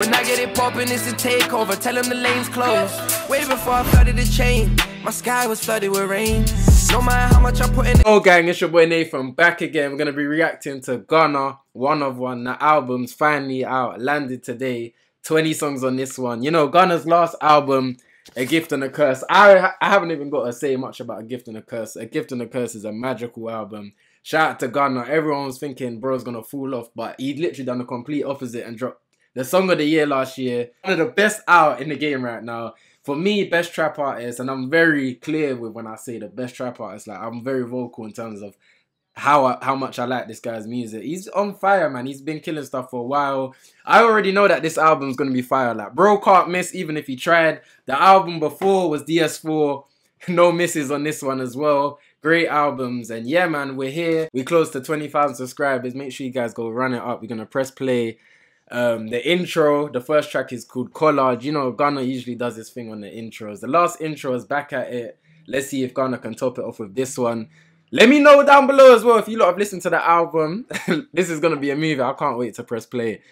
When I get it poppin', it's a takeover. Tell them the lane's closed. Way before I flooded the chain, my sky was flooded with rain. No matter how much I put in. Oh, gang, it's your boy Nathan back again. We're gonna be reacting to Gunna One of One. The album's finally out, landed today. 20 songs on this one. You know, Gunna's last album, A Gift and a Curse. I I haven't even got to say much about A Gift and a Curse. A Gift and a Curse is a magical album. Shout out to Gunna. Everyone was thinking bro's gonna fall off, but he literally done the complete opposite and dropped the song of the year last year. One of the best out in the game right now. For me, best trap artist, and I'm very clear with when I say the best trap artist. Like I'm very vocal in terms of how I, how much I like this guy's music. He's on fire, man. He's been killing stuff for a while. I already know that this album's gonna be fire. Like bro can't miss, even if he tried. The album before was DS4. No misses on this one as well. Great albums. And yeah, man, we're here. We close to 20,000 subscribers. Make sure you guys go run it up. We're gonna press play. Um, the intro, the first track is called Collage. You know, Gunna usually does this thing on the intros. The last intro is back at it. Let's see if Gunna can top it off with this one. Let me know down below as well if you lot have listened to the album. this is going to be a movie. I can't wait to press play.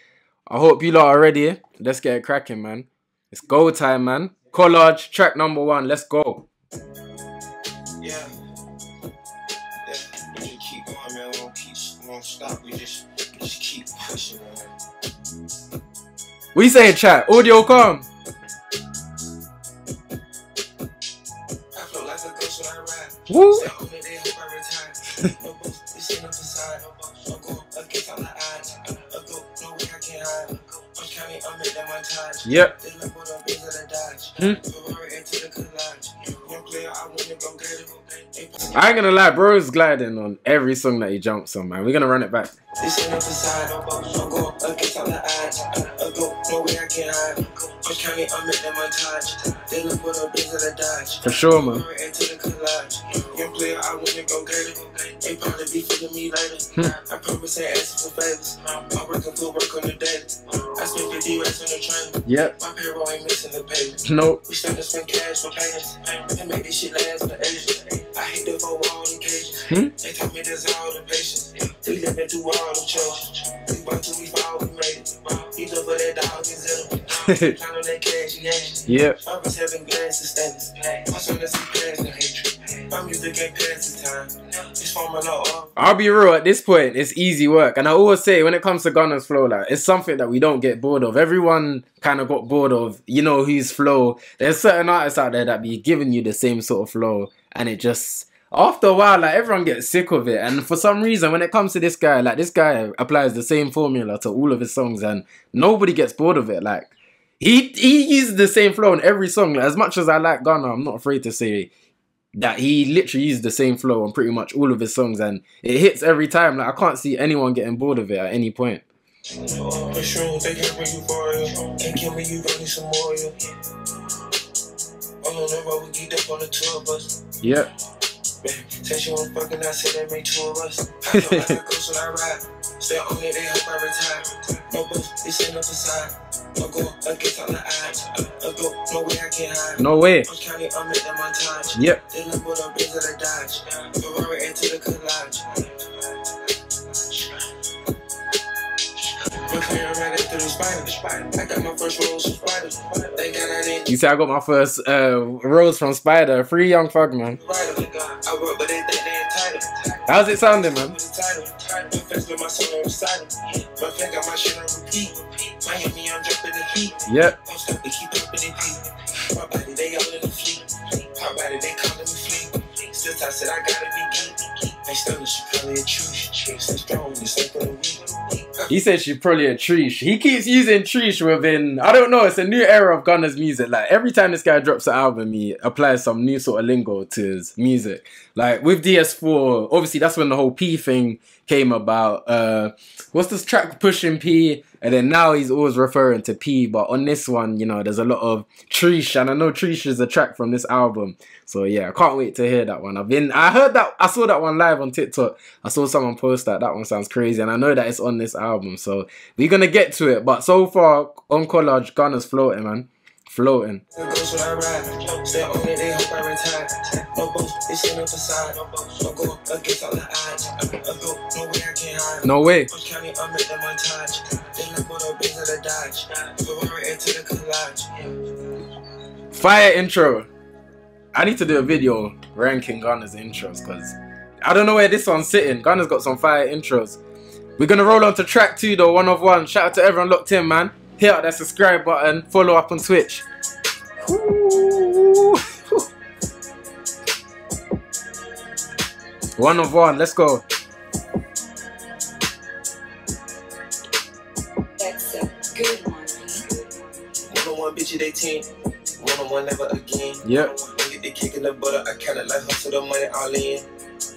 I hope you lot are ready. Let's get it cracking, man. It's go time, man. Collage, track number one. Let's go. Yeah. Yeah. We just keep going, man. We won't, keep, we won't stop. We just, just keep pushing, man. We say chat. Audio come. Woo. yep. Hmm. I ain't gonna lie, bro is gliding on every song that he jumps on, man. We're gonna run it back. For sure, man. I promise I ask for favors. My work and work on the daily. I spent 50 racks on the train. Yep. My payroll ain't missing the payment. Nope. We start to spend cash for payments. And make this shit last for ages. I hate the four wall occasions. Hmm? They taught me there's all the patience. We living through all the changes. We work till we fall, we made it. Look for that dog in Zilla. Count on that cash, yeah. Yep. I was having glasses, status. My son is past the hatred. I'll be real, at this point, it's easy work. And I always say, when it comes to Gunna's flow, like, it's something that we don't get bored of. Everyone kind of got bored of, you know, his flow. There's certain artists out there that be giving you the same sort of flow. And it just, after a while, like, everyone gets sick of it. And for some reason, when it comes to this guy, like, this guy applies the same formula to all of his songs. And nobody gets bored of it. Like, he, he uses the same flow in every song. Like, as much as I like Gunna, I'm not afraid to say that he literally uses the same flow on pretty much all of his songs and it hits every time. Like I can't see anyone getting bored of it at any point. Yep. Said she want fucking, I said make two of us. I I when I ride. Stay on it, they hope I retire. No it's in the facade. I go against all the odds. I go, no way I can hide. No way. I'm counting, I'm in the montage. Yep. They look what I'm busy to dodge. Ferrari into the collage. You say I got my first uh, rose from Spider, free young fuck man. How's it sounding, man? Yep. I said I gotta be geek. They still she probably a true. She strong. This ain't for the weak. He said she's probably a Trish. He keeps using Trish within, I don't know, it's a new era of Gunna's music. Like, every time this guy drops an album, he applies some new sort of lingo to his music. Like, with DS4, obviously that's when the whole P thing came about. Uh, what's this track, Pushing P? And then now he's always referring to P, but on this one, you know, there's a lot of Trish, and I know Trish is a track from this album. So yeah, I can't wait to hear that one. I've been, I heard that, I saw that one live on TikTok. I saw someone post that. That one sounds crazy, and I know that it's on this album. So we're gonna get to it. But so far on Collage, Gunna's floating, man floating. No way. Fire intro. I need to do a video ranking Gunna's intros because I don't know where this one's sitting. Gunna's got some fire intros. We're gonna roll on to track two though, one of one. Shout out to everyone locked in, man. Hit that subscribe button, follow up on Twitch. One of one, let's go. Good one. One on one, bitch, it 18. One on one, never again. Yep. When get the kick in the butter, I count it like hustle the money all in.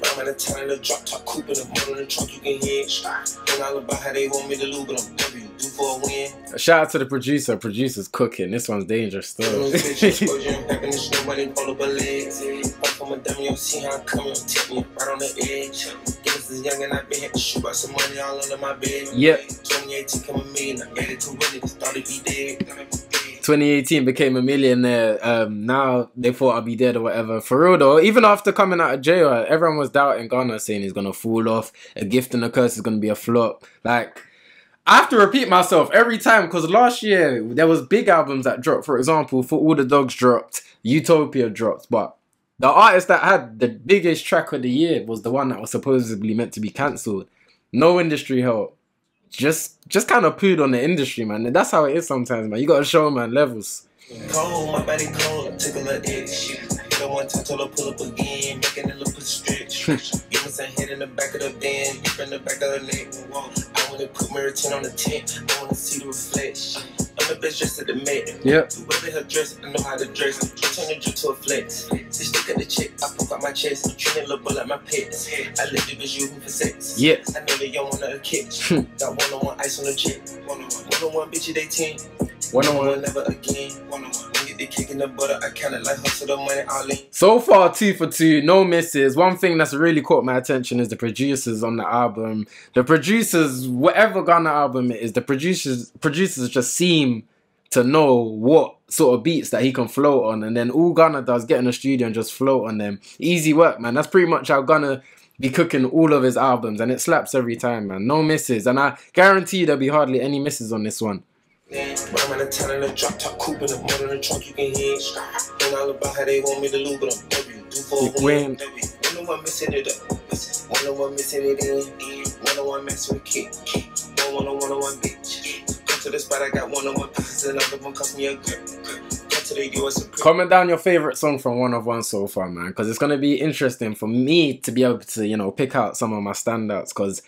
I'm in the town in the drop top coupe in the motor in the trunk, you can hear. And all about how they want me to lose, but I'm W, do for a win. Shout out to the producer. Producer's cooking. This one's dangerous still. I'm a dummy, you see how I'm coming, tip me right on the edge. Guess is young and I've been had to shoot out some money all under my bed. Yep. 2018 come a million, I made it to win it, be dead. 2018 became a millionaire. Um, now they thought I'd be dead or whatever. For real though, even after coming out of jail, everyone was doubting Gunna, saying he's gonna fall off. A gift and a curse is gonna be a flop. Like I have to repeat myself every time because last year there was big albums that dropped. For example, for all the dogs dropped, Utopia dropped, but the artist that had the biggest track of the year was the one that was supposedly meant to be cancelled. No industry help. Just just kind of pooed on the industry, man. And that's how it is sometimes, man. You gotta show man levels. Cold, my body cold, I took a little itch. Hit her one time, told her pull up again, making it look a stretch. Give me some head in the back of the deep in the back of the neck. I wanna put Meriton on the tent, I wanna see the reflection. I'm the best dressed at the Met. Yep. Whoever her dress, I know how to dress. Turn the drip to a flex. She stick at the chick, I poke out my chest. Treat it look like my pets. I let the bitch use me for sex. Yep. I know they don't wanna catch. Hmm. Got one on one ice on the chick. One on one, one on one bitch, they 10. One on one. never again. One on one. The butter. I like. So far, two for two, no misses. One thing that's really caught my attention is the producers on the album. The producers, whatever Gunna album it is, the producers producers just seem to know what sort of beats that he can float on, and then all Gunna does get in the studio and just float on them. Easy work, man. That's pretty much how Gunna be cooking all of his albums, and it slaps every time, man. No misses, and I guarantee there'll be hardly any misses on this one. But I'm in the town in the drop top coupe in the motor in the trunk, you can hear. And all about how they want me to lose, but I'm W. Do for a Win. One on one missing it up. One on one missing it in. One on one messing with kick. One on one on one bitch. Come to the spot, I got one on one pieces, and another one cost me a grip. Come to the US and Comment down your favorite song from one of one so far, man, because it's gonna be interesting for me to be able to, you know, pick out some of my standouts. Because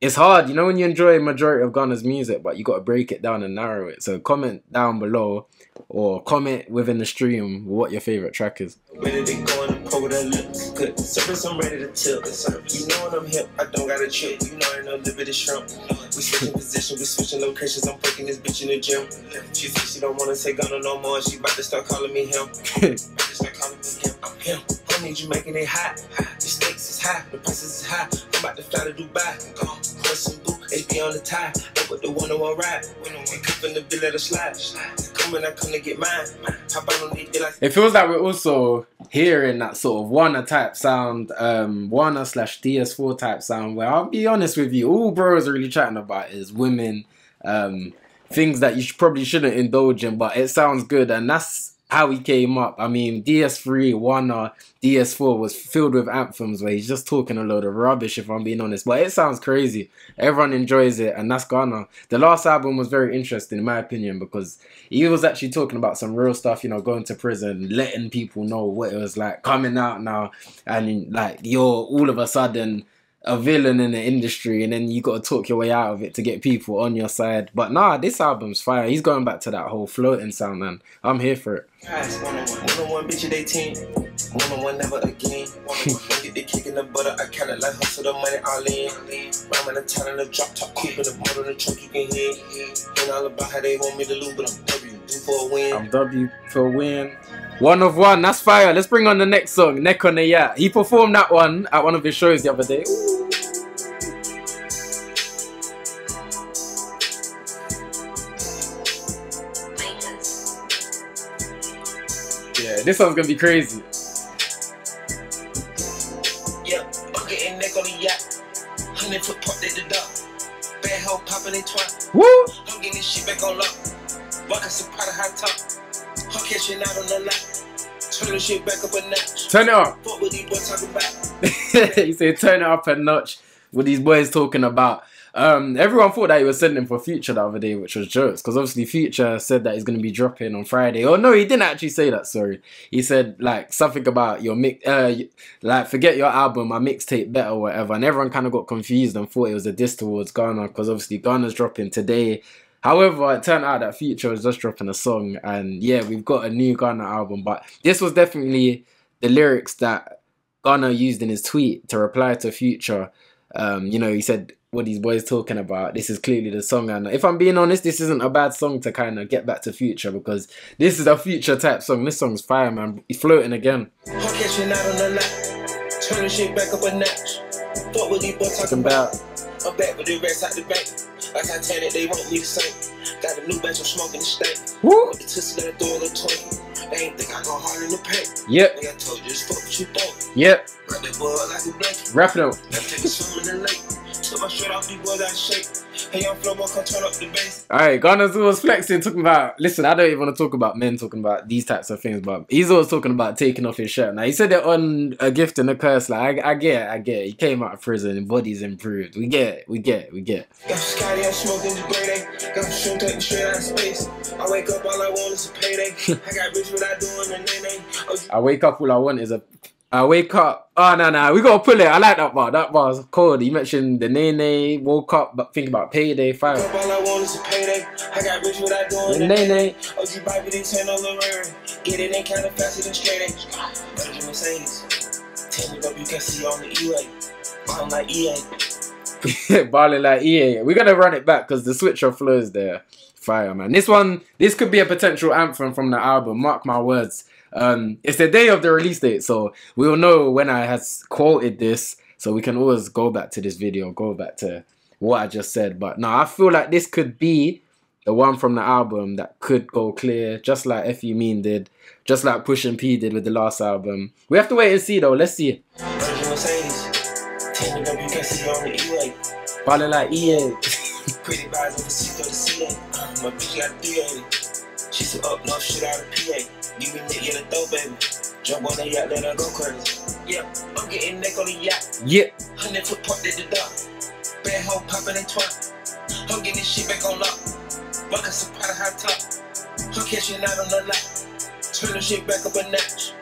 it's hard, you know, when you enjoy a majority of Gunna's music, but you got to break it down and narrow it. So comment down below or comment within the stream what your favorite track is. Ready to go in the pro that. Good service, I'm ready to tilt. You know when I'm hip, I don't got a trip. You know I know liberty shrimp. We switching position, we switching locations. I'm fucking this bitch in the gym. She said she don't wanna say Gunna no more. She about to start calling me him. About to start calling me him. I'm him. I need you making it hot. The stakes is high, the prices is high. I'm about to fly to Dubai. Go, and boot, AP on the tie. I put the one on one ride. We come in the bill let her slide. Come in, I come to get mine. Hop out the bill, It feels like we're also hearing that sort of Wunna type sound, um, Wunna slash DS4 type sound. Where I'll be honest with you, all bros are really chatting about is women, um, things that you should, probably shouldn't indulge in, but it sounds good, and that's how he came up. I mean, DS3, one, Wunna, DS4 was filled with anthems where he's just talking a load of rubbish, if I'm being honest. But it sounds crazy. Everyone enjoys it, and that's Gunna. The last album was very interesting, in my opinion, because he was actually talking about some real stuff, you know, going to prison, letting people know what it was like, coming out now, and like you're all of a sudden a villain in the industry and then you got to talk your way out of it to get people on your side. But nah, this album's fire. He's going back to that whole floating sound, man. I'm here for it. Guys, one on one, one on one, bitch at 18. One on one, never again. One on one, get the kick in the butter. I count it like hustle the money all in. I'm the town in the drop top coupe in the motor the trunk, you can hear. And all about how they want me to lose, but I'm W, do for a win. I'm W for a win. One of one, that's fire. Let's bring on the next song, Neck on the Yacht. He performed that one at one of his shows the other day. Yeah, this one's gonna be crazy. Yeah, I'm getting neck on the yacht. Hundred foot pop, they the duck. Bad hoe popping they twat. Woo! I'm getting this shit back on lock. Of pot of hot top. I'm catching out on the lot. Turn the shit back up a notch. Turn it up. Fuck what these boys talking about. he said, turn it up a notch. What these boys talking about. Um, everyone thought that he was sending for Future the other day, which was jokes, because obviously Future said that he's going to be dropping on Friday. Oh no, he didn't actually say that. Sorry, he said like something about your mix, uh, like forget your album, my mixtape better, whatever. And everyone kind of got confused and thought it was a diss towards Gunna, because obviously Gunna's dropping today. However, it turned out that Future was just dropping a song, and yeah, we've got a new Gunna album. But this was definitely the lyrics that Gunna used in his tweet to reply to Future. Um, you know, he said what these boys talking about. This is clearly the song, and if I'm being honest, this isn't a bad song to kind of get back to Future because this is a Future type song. This song's fire, man. He's floating again. I'm catching out on the lot. Turn the shit back up a notch. Fuck what these boys talking about. about I'm back with the rest out the bank. Like Titanic, they want me to sink. Got a new batch of smoking the stank. woo. With the tussie that I throw in the toy. They ain't think I go hard in the paint. Yep, Like I told you, just fuck what you think. yep. Wrap that boy like a blanket. Wrap it up. I'm taking some in the lake. Took my shirt off, these boys out shake. Hey, young flow, come turn up the bass. All right, Gunna's always flexing, talking about. Listen, I don't even want to talk about men talking about these types of things, but he's always talking about taking off his shirt. Now he said it on a gift and a curse. Like I, I get, it, I get. It. He came out of prison, body's improved. We get, it, we get, it, we get. it. Got I'm smoking the grade A. Got some shroom taking straight out of space. I wake up, all I want is a payday. I got rich without doing a nene. Eh? Oh, you I wake up, all I want is a. I wake up. Oh no, no, we gotta pull it. I like that bar. That bar's cold. You mentioned the nene. Woke up, but think about payday five. all I want is a payday. I got rich without doing The a nene. Eh? Oh, you buy me, they turn on the rare. Get it in kind of faster than straight A. Better than Mercedes. Tell me what you can see on the E-way. I'm like EA. Balling like EA. We're gonna run it back because the switch switcher flows there. Fire man. This one, this could be a potential anthem from the album. Mark my words. Um, it's the day of the release date, so we'll know when I has quoted this, so we can always go back to this video, go back to what I just said. But no, I feel like this could be the one from the album that could go clear, just like fukumean did, just like Pushing P did with the last album. We have to wait and see though. Let's see. Better than Mercedes. Tell me what you can see on the E-way. Balling like EA. Pretty vibes on the seat of the CA. My bitch got 380. She said up north shit out of PA. Give me in the throw, baby. Jump on the yacht, let her go crazy. Yeah, I'm getting neck on the yacht. yeah. Hundred foot park at the dock. Bad hoe popping and twat. I'm getting this shit back on lock. Buckets of pot of hot top. I'm catching out on the lot. Turn the shit back up a notch.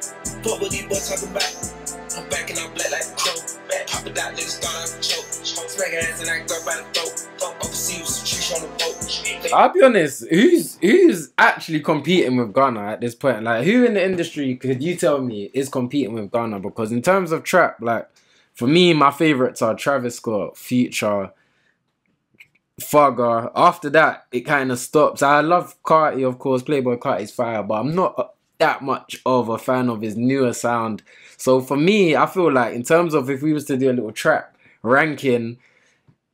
Fuck what these boys talking about. I'm backing out black like a crow. Back pop it out, niggas start out choke. Smack ass and I grab by the throat. Overseas with some trish on the boat. I'll be honest. Who's who's actually competing with Gunna at this point? Like, who in the industry could you tell me is competing with Gunna? Because in terms of trap, like for me, my favorites are Travis Scott, Future, Thugger. After that, it kind of stops. I love Carti, of course. Playboi Carti's fire, but I'm not that much of a fan of his newer sound. So for me, I feel like in terms of if we was to do a little trap ranking,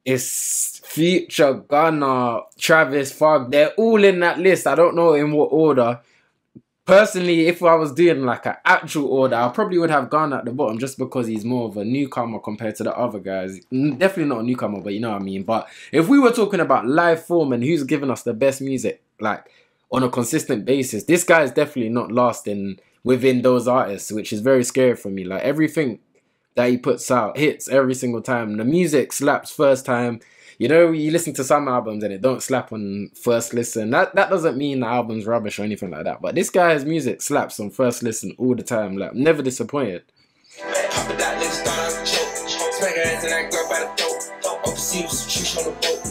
it's Future, Gunna, Travis, Fog. They're all in that list. I don't know in what order. Personally, if I was doing like an actual order, I probably would have Gunna at the bottom just because he's more of a newcomer compared to the other guys. Definitely not a newcomer, but you know what I mean. But if we were talking about live form and who's giving us the best music, like on a consistent basis, this guy is definitely not lost in within those artists, which is very scary for me. Like everything that he puts out hits every single time. The music slaps first time. You know, you listen to some albums and it don't slap on first listen. That that doesn't mean the album's rubbish or anything like that. But this guy's music slaps on first listen all the time. Like never disappointed. The boat.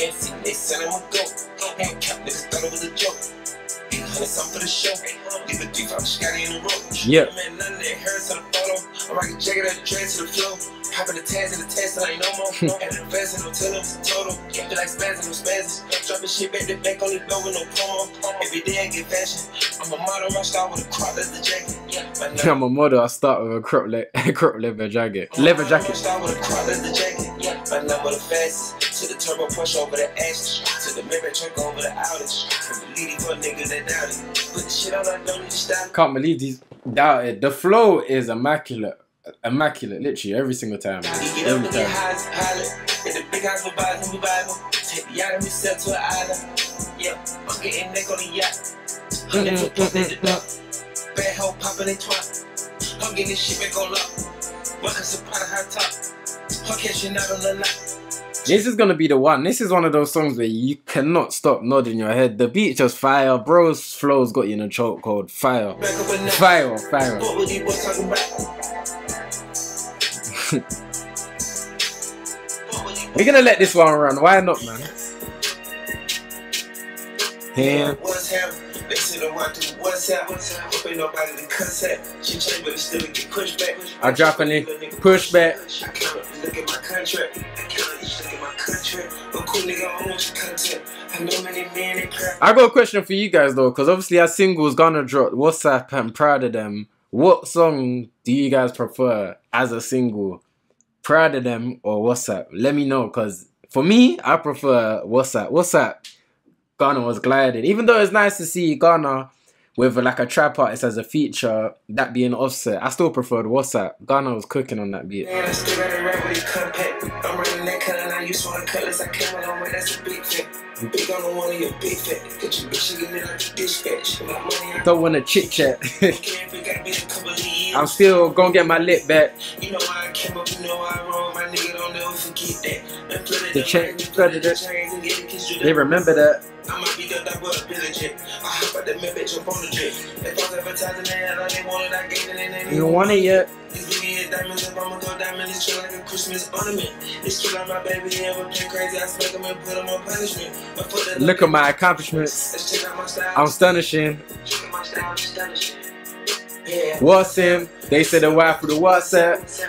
Fancy, they said I'm a goat. Thought it was a joke. 800 something for the show. Leave a deep, I'm Scotty in the road. Yeah. Man, none of that hair to the photo. I'm rocking jacket the dread to the flow. Popping the tags in the test, and I ain't no more. And the best and them it's total. Feel like spazzing, I'm. Dropping shit back to back on the door with no promo. Every day I get fashion. I'm a model, I start with a crop leather jacket. Name- I'm a model. I start with a crop, le- crop leather jacket. Leather jacket. Start with a crop leather jacket. My number the fastest. To the turbo push over the ashes. To the mirror truck over the outage. From the leading for a nigga that doubt it. Put the shit I don't need to stop. Can't believe these doubted. The flow is immaculate. Immaculate, literally every single time. Every up and get time. high as a pilot. In the big house for Bible, we Bible. Take Yacht and we sell to an island. I'm getting neck on the yacht. Hundred foot pump in the. Bad hoe popping they twat. I'm getting this shit back on lock. Welcome to of hot top. I'm catching out on the lot. This is gonna be the one. This is one of those songs where you cannot stop nodding your head. The beat just fire. Bro's flow's got you in a chokehold. Fire. Fire, fire. We're gonna let this one run. Why not, man? Happening? They I want to what's up? Ain't nobody to cuss at. She changed, it back. I drop nigga, push back. Up, look at my contract. I got a question for you guys though, because obviously our singles gonna drop. WhatsApp, I'm prada dem. What song do you guys prefer as a single? Prada dem or WhatsApp? Let me know, because for me, I prefer WhatsApp. WhatsApp, Gunna was gliding. Even though it's nice to see Gunna with like a trap artist as a feature, that being offset, I still preferred WhatsApp. Gunna was cooking on that beat. Man, I still gotta rap with the compact. I'm running that cut and I use the cutlass. I came a long that's a big thing. Big on the one of your big fat. Get bitch, she give me like a dispatch. My money, I Don't want to chit chat. don't care if it gotta be a couple of years. I'm still gonna get my lip back. You know I came up, you know I roll. My nigga don't never forget that. The the chain- chain, flooded it. chains and get a kiss to They the remember that. I might be the double ability. I hop out the mid bitch up on the jet. If I was advertising that, I didn't want it, I gave it and then You don't want it yet? These big diamonds, if I'ma diamond, it's chill like a Christmas ornament. It's chill like my baby, ever play crazy. I smack him and put him on punishment. For Look at my accomplishments. I'm astonishing. What's him? They said the wife with the WhatsApp. It.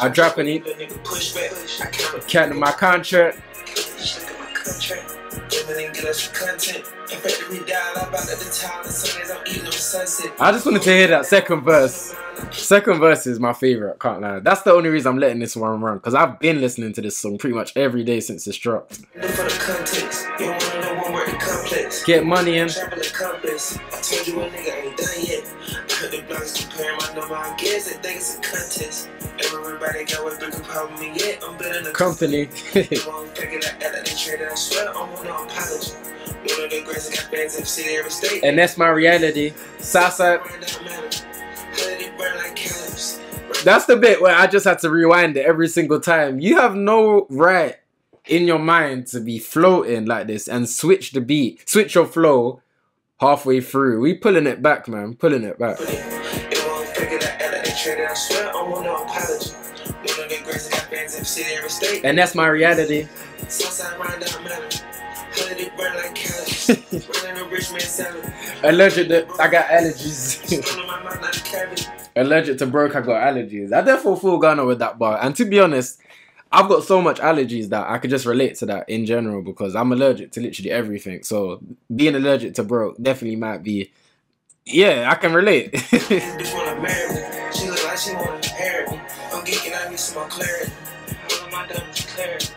I drop an E. The nigga push back. I count Counting my contract. Just look at my contract. Women and get us some content. In fact, we dial up out of the town as soon as I'm eating on sunset. I just wanted to hear that second verse. Second verse is my favorite, can't lie. That's the only reason I'm letting this one run. Because I've been listening to this song pretty much every day since it's dropped. Look for the context. You don't wanna know one word in complex. Get money in. Travel compass. I told you a nigga ain't done yet. I heard the blogs comparing my number. I guess they think it's a contest. Everybody got what bigger problem yet I'm better than Company. Won't that out of the trade. I swear I'm on no apology. One of the greats that got fans in the city every state. and that's my reality. Southside. Burn that matter. How did it burn like calories? That's the bit where I just had to rewind it every single time. You have no right in your mind to be floating like this and switch the beat, switch your flow halfway through. We pulling it back, man. Pulling it back. It won't figure that out of the trade. I swear I'm on no apology. One of the greats that got fans in the city every state. And that's my reality. Southside rhyme down matter. How did it burn like calories? Running a rich man salad. Allergic to, I got allergies. Spilling my mouth like a cavity. Allergic to broke, I got allergies. I therefore feel Gunna with that bar. And to be honest, I've got so much allergies that I could just relate to that in general because I'm allergic to literally everything. So being allergic to broke definitely might be, yeah, I can relate. This bitch wanna. She look like she wanna. I'm geeking, I need some more clarity. All of my diamonds clarity.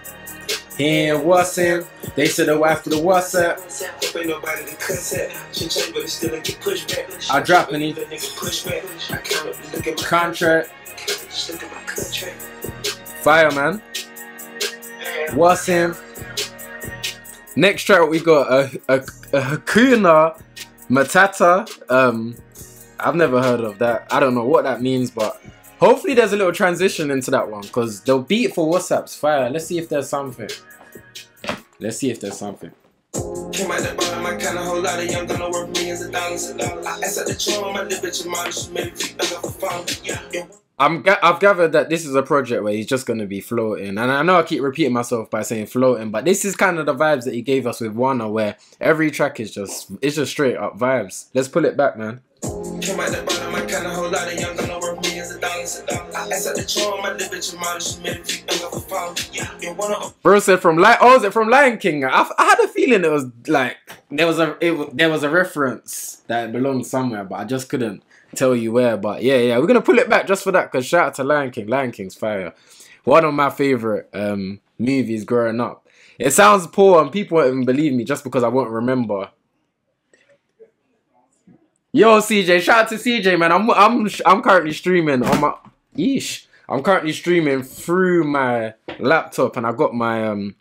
and what's him? They said the wife with the WhatsApp. Hope ain't nobody to cuss at. She changed, but it still ain't get pushed back. I drop an. The nigga push back. I look at my Contract. Fire, man. What's him? Next track we got a, a, a Hakuna Matata. Um, I've never heard of that. I don't know what that means, but hopefully there's a little transition into that one because they'll beat for WhatsApp's fire. Let's see if there's something. Let's see if there's something. Came out the bottom, I kinda whole lot of young, gonna work millions of dollars. I asked at the charm, my little bitch, model, she made me feel like a phone. Yeah, yeah. I'm I've gathered that this is a project where he's just gonna be floating, and I know I keep repeating myself by saying floating, but this is kind of the vibes that he gave us with Wunna, where every track is just it's just straight up vibes. Let's pull it back, man. Like Bro said from Lion. Oh, is it from Lion King? I, had a feeling it was like there was a it, there was a reference that belonged somewhere, but I just couldn't tell you where. But yeah, yeah, we're gonna pull it back just for that. Cause shout out to Lion King. Lion King's fire. One of my favorite um movies growing up. It sounds poor and people won't even believe me just because I won't remember. Yo, CJ, shout out to CJ, man. I'm I'm I'm currently streaming on my yeesh I'm currently streaming through my laptop and I got my um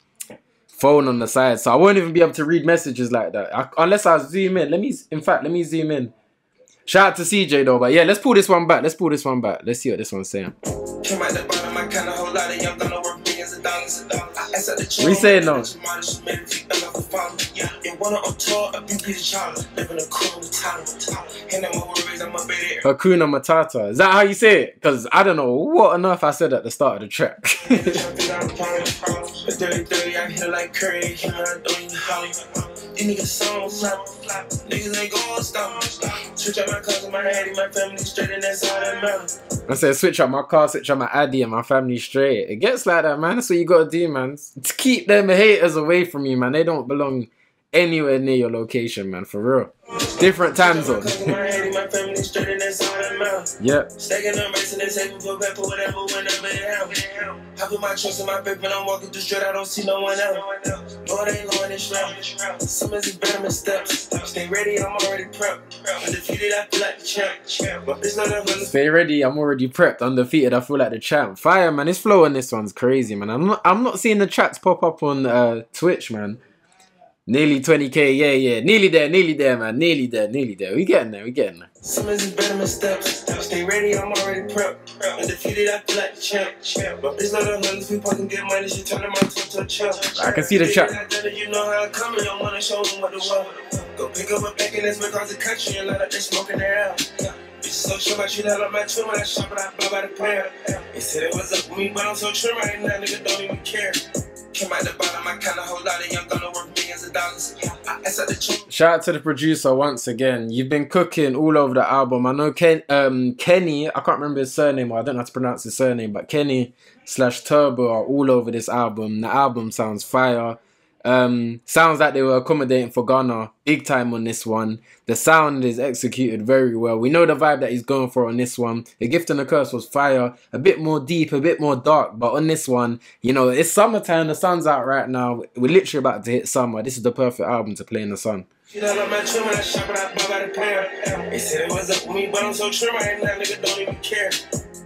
phone on the side, so I won't even be able to read messages like that I, unless I zoom in. Let me, in fact, let me zoom in. Shout out to CJ though, but yeah, let's pull this one back. Let's pull this one back. Let's see what this one's saying. We saying no. Hakuna Matata. Is that how you say it? Because I don't know what on earth I said at the start of the track. These niggas songs flap, flap. Niggas ain't gon' stop. Switch out my cousin, my daddy, my family straight, and that's all that matters. I said switch up my car, switch up my Addy and my family straight. It gets like that, man. That's what you gotta do, man. To keep them haters away from you, man. They don't belong anywhere near your location, man. For real. Different time zone. cousin, my daddy, my family straight, and that's all that matters. Yep. Stacking them racing and saving for pepper, whatever, whenever it happens. I put my trust in my baby, and I'm walking through straight, I don't see no one else. Lord ain't in this round. Summers is better than steps. Stay ready, I'm already prepped. Undefeated, I feel like the champ. But it's not a. Stay ready. I'm already prepped, undefeated. I feel like the champ. Fire, man. This flow on this one's crazy, man. I'm not. I'm not seeing the tracks pop up on uh, Twitch, man. Nearly 20k. Yeah, yeah. Nearly there. Nearly there, man. Nearly there. Nearly there. We getting there. We getting there. Summers is better than steps. Stay ready, I'm already prepped. Undefeated, I feel like the champ. But it's not a hundred. People can get money, she turning my toe to a champ. I can see the trap. You know how I come and I wanna show them what the world. Go pick up a bag and that's across the country and let up they smoking their out. Bitch, so sure about you that I'm trim when I shop, but I buy by the pair. They said it was up with me, but I'm so trim right now, nigga don't even care. Came out the bottom, I whole lot of young gonna millions of dollars. Shout out to the producer once again. You've been cooking all over the album. I know Ken, um, Kenny. I can't remember his surname. I don't know how to pronounce his surname, but Kenny slash Turbo are all over this album. The album sounds fire. Um, sounds like they were accommodating for Gunna big time on this one. The sound is executed very well. We know the vibe that he's going for on this one. The Gift and the Curse was fire, a bit more deep, a bit more dark, but on this one, you know, it's summertime. The sun's out right now. We're literally about to hit summer. This is the perfect album to play in the sun. Care.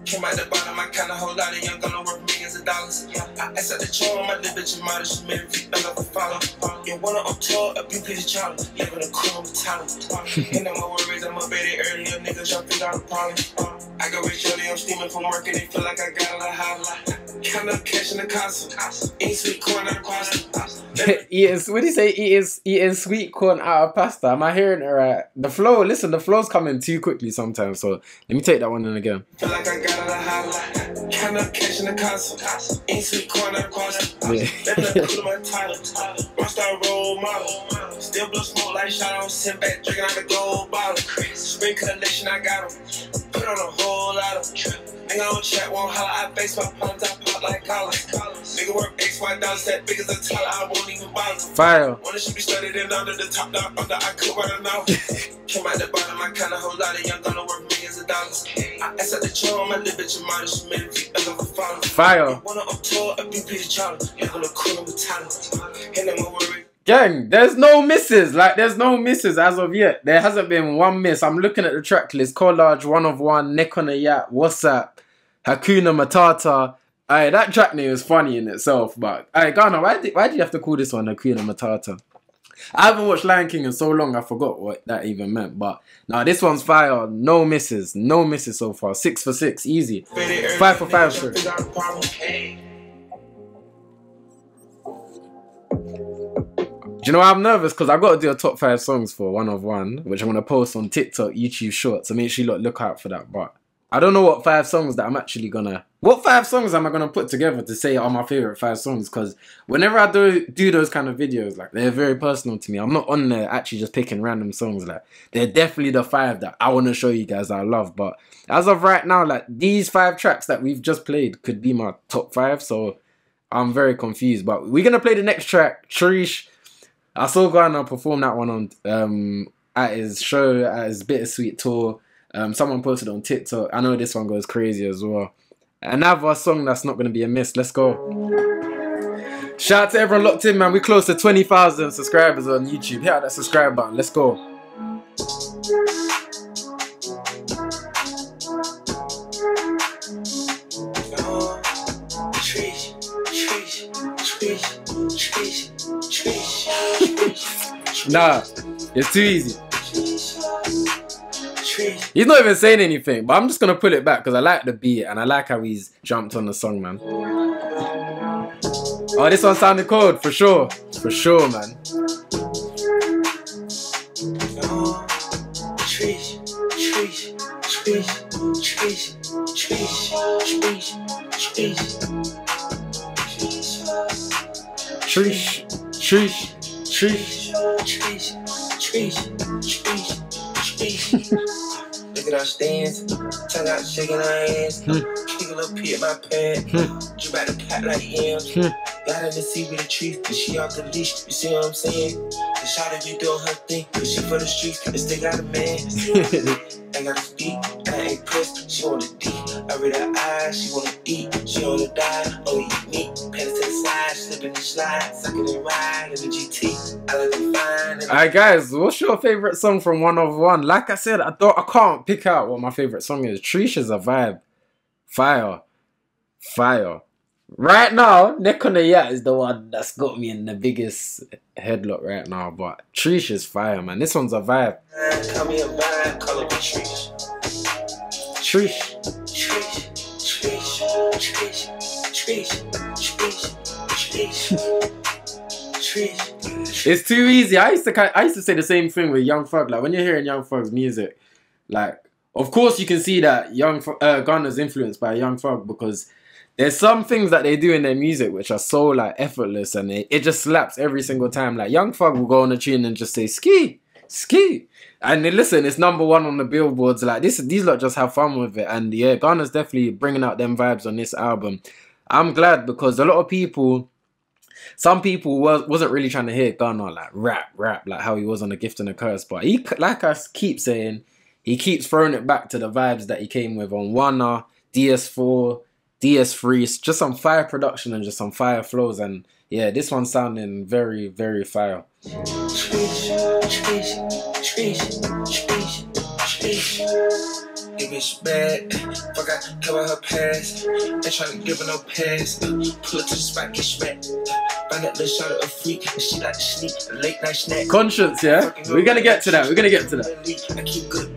Came out the bottom, I kinda whole lot of young gonna work millions of dollars. Yeah. I asked at the gym, my little bitch is modest, she a feet, I love her follow. You wanna on tour, a big piece of chocolate, living a cool with talent. And I'm worried, I'm up at it earlier, niggas trying to figure out a problem. I go rich early, I'm steaming from work, and they feel like I got a lot high. Count up cash in the castle, eat sweet corn out of pasta. eating, what do you say? Eating, eating sweet corn out of pasta. Am I hearing it right? The flow, listen, the flow's coming too quickly sometimes. So let me take that one in again. Feel like I got a highlight. Count up cash in the castle. Ain't sweet corn out of pasta. Yeah. Let me cool my title. Rockstar role model. Still blow smoke like shot on. Sit back, drinking out the gold bottle. Spring collection, I got 'em. Put on a whole lot of Nigga on chat, won't holla. I face my palms, I pop like collars. Nigga work X, Y dollars, that big as a dollar. I won't even bother. Fire. Wanna should be studied in under the top dog under I could run now. Came out the bottom, I kinda whole lot of young gonna work millions of dollars. I asked at the gym, my little bitch is modest, she made a feet, love her follow. Fire. Wanna on tour, a of chocolate, you're gonna cool with talent. And I'm worried. Gang, there's no misses. Like, there's no misses as of yet. There hasn't been one miss. I'm looking at the track list. Collage, one of one, neck on a yacht, WhatsApp, Hakuna Matata. Aye, that track name is funny in itself, but aye, Gunna, why did, why do you have to call this one Hakuna Matata? I haven't watched Lion King in so long, I forgot what that even meant. But now this one's fire. No misses. No misses so far. Six for six. Easy. Five for five, sure. Do you know why I'm nervous? Because I've got to do a top five songs for one of one, which I'm going to post on TikTok, YouTube Shorts. So make sure you look out for that. But I don't know what five songs that I'm actually to... What five songs am I to put together to say are my favorite five songs? Because whenever I do, do those kind of videos, like, they're very personal to me. I'm not on there actually just picking random songs. Like, they're definitely the five that I want to show you guys I love. But as of right now, like, these five tracks that we've just played could be my top five. So I'm very confused. But we're to play the next track, Trish. I saw Gunna perform that one on um at his show at his bittersweet tour. Um, someone posted on TikTok. I know this one goes crazy as well. Another song that's not going to be a miss. Let's go. Shout out to everyone locked in, man. We're close to 20,000 subscribers on YouTube. Hit that subscribe button. Let's go. nah, it's too easy. He's not even saying anything, but I'm just gonna pull it back because I like the beat and I like how he's jumped on the song, man. Oh, this one sounded cold for sure, for sure, man. Oh, Trish, Trish, Trish, At our stance, tongue out shaking our hands. Hmm. Kick a little pee at my pants. Drip out the pot like yams. Hmm. Got in the seat with the trees, but she off the leash. You see what I'm saying? The shot of you doing her thing, but she for the streets, and still got a man. I gotta speak, I ain't pressed. She wanna D. I read her eyes, she wanna eat. She wanna die, oh eat meat. It to the side, slipping and slide, sucking and ride in the GT. I like them fine. and- Alright, guys, what's your favorite song from One of One? Like I said, I don't, I can't pick out what my favorite song is. Trish is a vibe, fire, fire. Right now, Neck on the Yacht is the one that's got me in the biggest headlock right now. But Trish is fire, man. This one's a vibe. Call me a vibe, call up a Trish. Trish. Trish, Trish, Trish, Trish, Trish, Trish, Trish. It's too easy. I used to I used to say the same thing with Young Thug. Like when you're hearing Young Thug's music, like of course you can see that Young uh, Gunna's influenced by Young Thug because there's some things that they do in their music which are so like effortless and it, it just slaps every single time. Like Young Thug will go on a tune and just say ski, ski. And then listen, it's number one on the billboards. Like this, these lot just have fun with it. And yeah, Gunna's definitely bringing out them vibes on this album. I'm glad because a lot of people some people was wasn't really trying to hear Gunna like rap, rap, like how he was on the Gift and the Curse. But he, like I keep saying, he keeps throwing it back to the vibes that he came with on Wunna, DS4, DS3. Just some fire production and just some fire flows. And yeah, this one's sounding very, very fire. If bitch bad, fuck I cover her past. Ain't tryna give her no pass. Pull her to the spot, get smacked. Find that little shot of a freak, she like to sleep. A late night snack. Conscience, yeah? We're gonna get to that. We're gonna get to that. I keep good.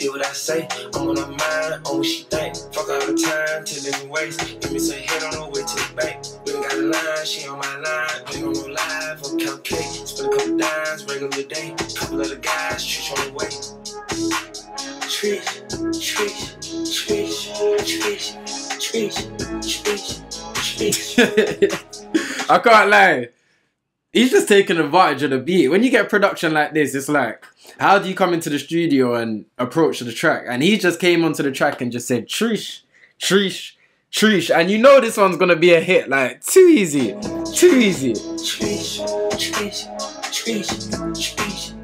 Do what I say. I'm on her mind, on what she think. Fuck all the time, till living ways. Give me some head on her way to the bank. We done got a line, she on my line. On no live, count cake. Spend a couple dimes, regular day. Couple other guys, trish on the way. Trish, Trish, Trish, Trish, Trish, Trish, Trish. I can't lie. He's just taking advantage of the beat. When you get production like this, it's like, how do you come into the studio and approach the track? And he just came onto the track and just said, Trish, Trish, Trish. And you know this one's gonna be a hit. Like, too easy. Too easy. Trish, Trish, Trish, Trish.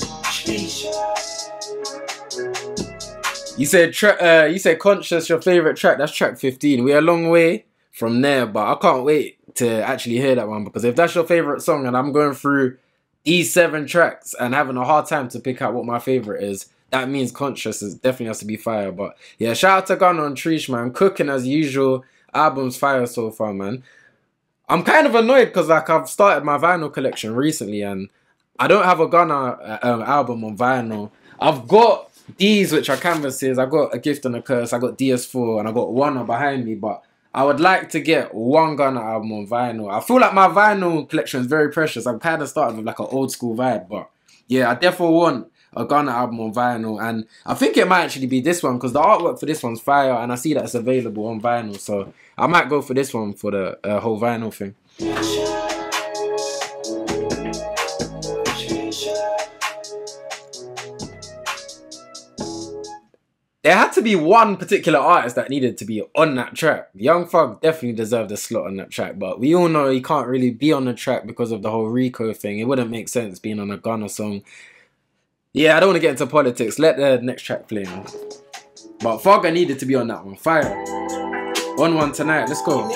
You said tra- uh, you said conscious your favorite track. That's track fifteen. We're a long way from there, but I can't wait to actually hear that one because if that's your favorite song and I'm going through E7 tracks and having a hard time to pick out what my favorite is, that means conscious is definitely has to be fire. But yeah, shout out to Gunna on Trish, man. Cooking as usual. Album's fire so far, man. I'm kind of annoyed because like I've started my vinyl collection recently and I don't have a Gunna uh, um, album on vinyl. I've got these which are canvases. I got a gift and a curse. I got DS4 and I got one behind me. But I would like to get one Gunna album on vinyl. I feel like my vinyl collection is very precious. I'm kind of starting with like an old school vibe, but yeah, I definitely want a Gunna album on vinyl, and I think it might actually be this one because the artwork for this one's fire, and I see that it's available on vinyl. So I might go for this one for the uh, whole vinyl thing. There had to be one particular artist that needed to be on that track. Young Thug definitely deserved a slot on that track, but we all know he can't really be on the track because of the whole RICO thing. It wouldn't make sense being on a Gunna song. Yeah, I don't want to get into politics. Let the next track play. Man. But Thugger needed to be on that one. Fire. On one tonight. Let's go.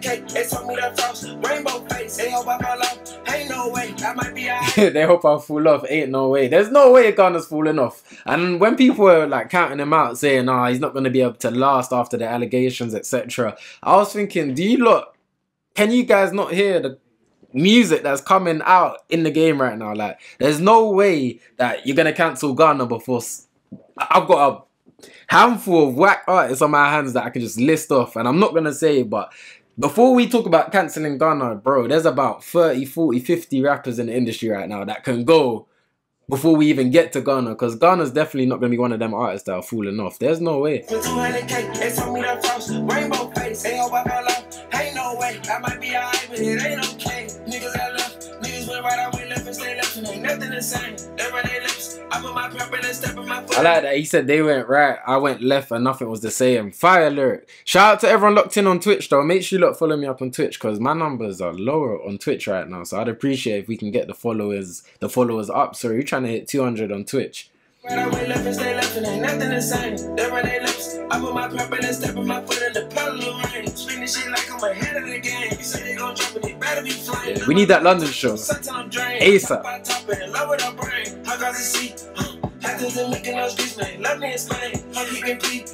200k, they told me the frost. Rainbow face, they hope I fall off. Ain't no way, I might be alright. they hope I fall off. Ain't no way. There's no way Gunna's falling off. And when people were like counting him out, saying, "Ah, he's not going to be able to last after the allegations, etc." I was thinking, do you look? Can you guys not hear the music that's coming out in the game right now? Like, there's no way that you're gonna cancel Gunna before. I've got a handful of whack artists on my hands that I can just list off, and I'm not gonna say, but before we talk about canceling Gunna, bro, there's about 30, 40, 50 rappers in the industry right now that can go before we even get to Gunna, because Gunna's definitely not going to be one of them artists that are falling off. There's no way. For 200k, they told me the frost. Rainbow face, they hope I fall off. Ain't no way, I might be alright, but it ain't okay. Niggas got left, niggas went right, I went left and stay left, and ain't nothing the same. They run their lips, I put my and step in my foot. I like that. He said they went right, I went left, and nothing was the same. Fire lyric. Shout out to everyone locked in on Twitch, though. Make sure you look follow me up on Twitch, because my numbers are lower on Twitch right now. So I'd appreciate if we can get the followers, the followers up. So you're trying to hit 200 on Twitch. Right, left and stay left, and ain't nothing the same. They run their lips, I put my and step in my foot in the rain. Spin this shit like I'm ahead of the game. You say they gon' drop it, they better be flying. Yeah, we need that London show. Sometimes drained. ASAP. I top it in love with her brain. How got to see? Hackers and making us beats, man. Love me in Spain. How you can be?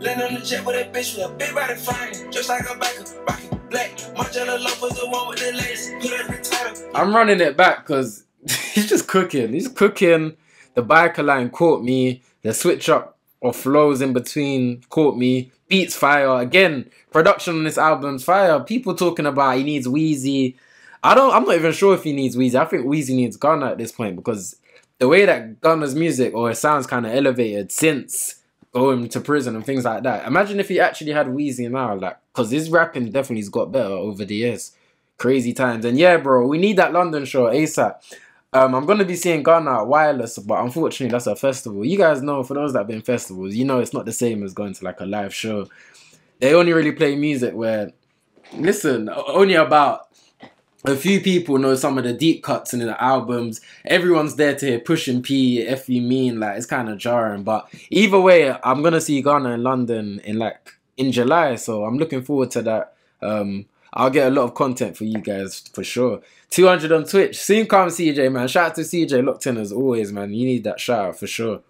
Land on the jet with a bitch with a big body frame. Just like a biker, rockin' black. Margiela Love was the one with the lace. Put up the title. I'm running it back because he's just cooking. He's cooking. The biker line caught me. The switch up of flows in between caught me. Beats fire. Again, production on this album's fire. People talking about he needs Wheezy. I don't I'm not even sure if he needs Wheezy. I think Wheezy needs Gunna at this point because the way that Gunna's music or it sounds kind of elevated since going to prison and things like that. Imagine if he actually had Wheezy now, like, because his rapping definitely's got better over the years. Crazy times. And yeah, bro, we need that London show ASAP. Um, I'm gonna be seeing Gunna Wireless, but unfortunately that's a festival. You guys know, for those that have been festivals, you know it's not the same as going to like a live show. They only really play music where, listen, only about a few people know some of the deep cuts in the albums. Everyone's there to hear Pushing P, F you mean, like it's kind of jarring. But either way, I'm gonna see Gunna in London in like in July, so I'm looking forward to that. Um, I'll get a lot of content for you guys for sure. 200 on Twitch. Soon come CJ, man. Shout out to CJ locked in as always, man. You need that shout out for sure.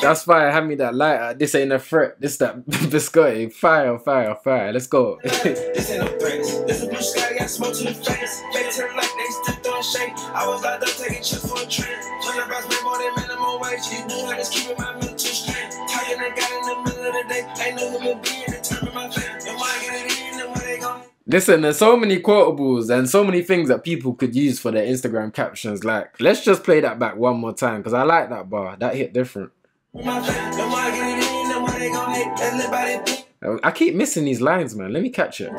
That's fire. Hand me that lighter. This ain't a threat. This that biscotti. Fire, fire, fire. Let's go. this ain't no threats. This a blue sky, got smoke to the face. Fade to the light, they still throwing shade. I was locked up taking chips for a. Trying to bounce my more than minimum wage. You do like it's keeping my mental strength. Talking that got in the middle of the day. Ain't no human being Listen, there's so many quotables and so many things that people could use for their Instagram captions. Like, let's just play that back one more time because I like that bar. That hit different. why I keep missing these lines, man. Let me catch it. I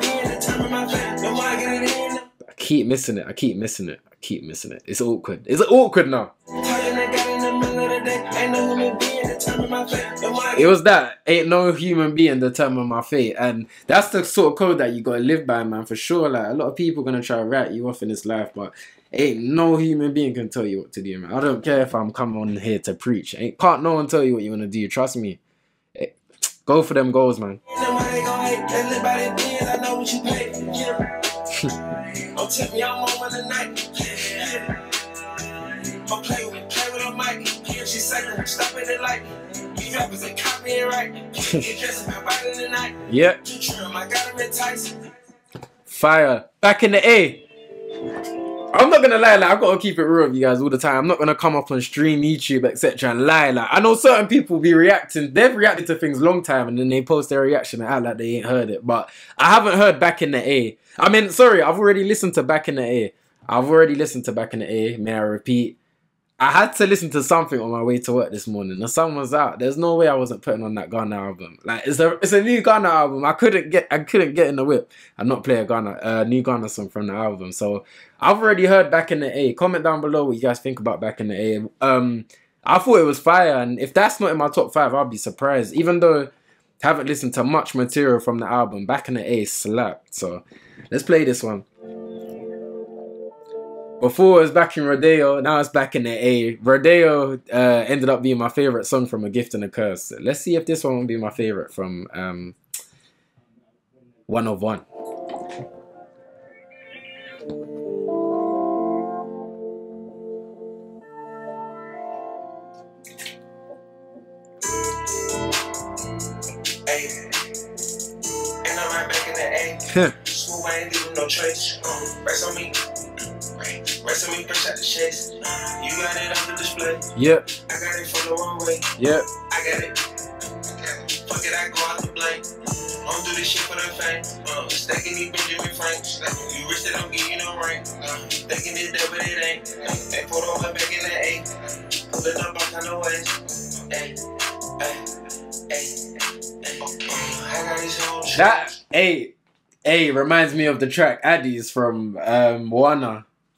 keep missing it. I keep missing it. I keep missing it. It's awkward. It's awkward now. It was that. Ain't no human being determine my fate. And that's the sort of code that you gotta live by, man, for sure. Like a lot of people gonna try to write you off in this life, but ain't no human being can tell you what to do, man. I don't care if I'm coming on here to preach. Ain't can't no one tell you what you wanna do. Trust me. Eh, Go for them goals, man. stop it light. These rappers ain't copyright. Get dressed in my body tonight. Yeah. Too trim, I got him enticed. Fire. Back in the A. I'm not gonna lie, like I've got to keep it real with you guys all the time. I'm not gonna come up on stream, YouTube, etc. and lie. Like I know certain people be reacting, they've reacted to things long time and then they post their reaction and act like they ain't heard it. But I haven't heard back in the A. I mean, sorry, I've already listened to back in the A. I've already listened to back in the A. May I repeat? I had to listen to something on my way to work this morning. The sun was out. There's no way I wasn't putting on that Gunna album. Like it's a it's a new Gunna album. I couldn't get I couldn't get in the whip and not play a Gunna uh, new Gunna song from the album. So I've already heard Back in the A. Comment down below what you guys think about Back in the A. Um, I thought it was fire, and if that's not in my top five, I'll be surprised. Even though haven't listened to much material from the album. Back in the A slapped. So let's play this one. Before it was back in Rodeo, now it's back in the A. Rodeo uh, ended up being my favorite song from A Gift and a Curse. Let's see if this one will be my favorite from um, One of One. Ayy. And I'm right back in the A. Smooth, I ain't leaving no trace. Rest on me. Rest on me, fresh out the chase. You got it on the display. Yep, I got it from the wrong way. yep. I got it. Fuck it, I go out the blank. Don't do this shit for the fame. Uh, stacking these Benjamin Franks. You rich that I'm getting no rank. Uh, thinking it's there, but it ain't. Uh, they put on my back in the A. Pull it up all kind of ways. This whole shit. That A A reminds me of the track Addies from um Wunna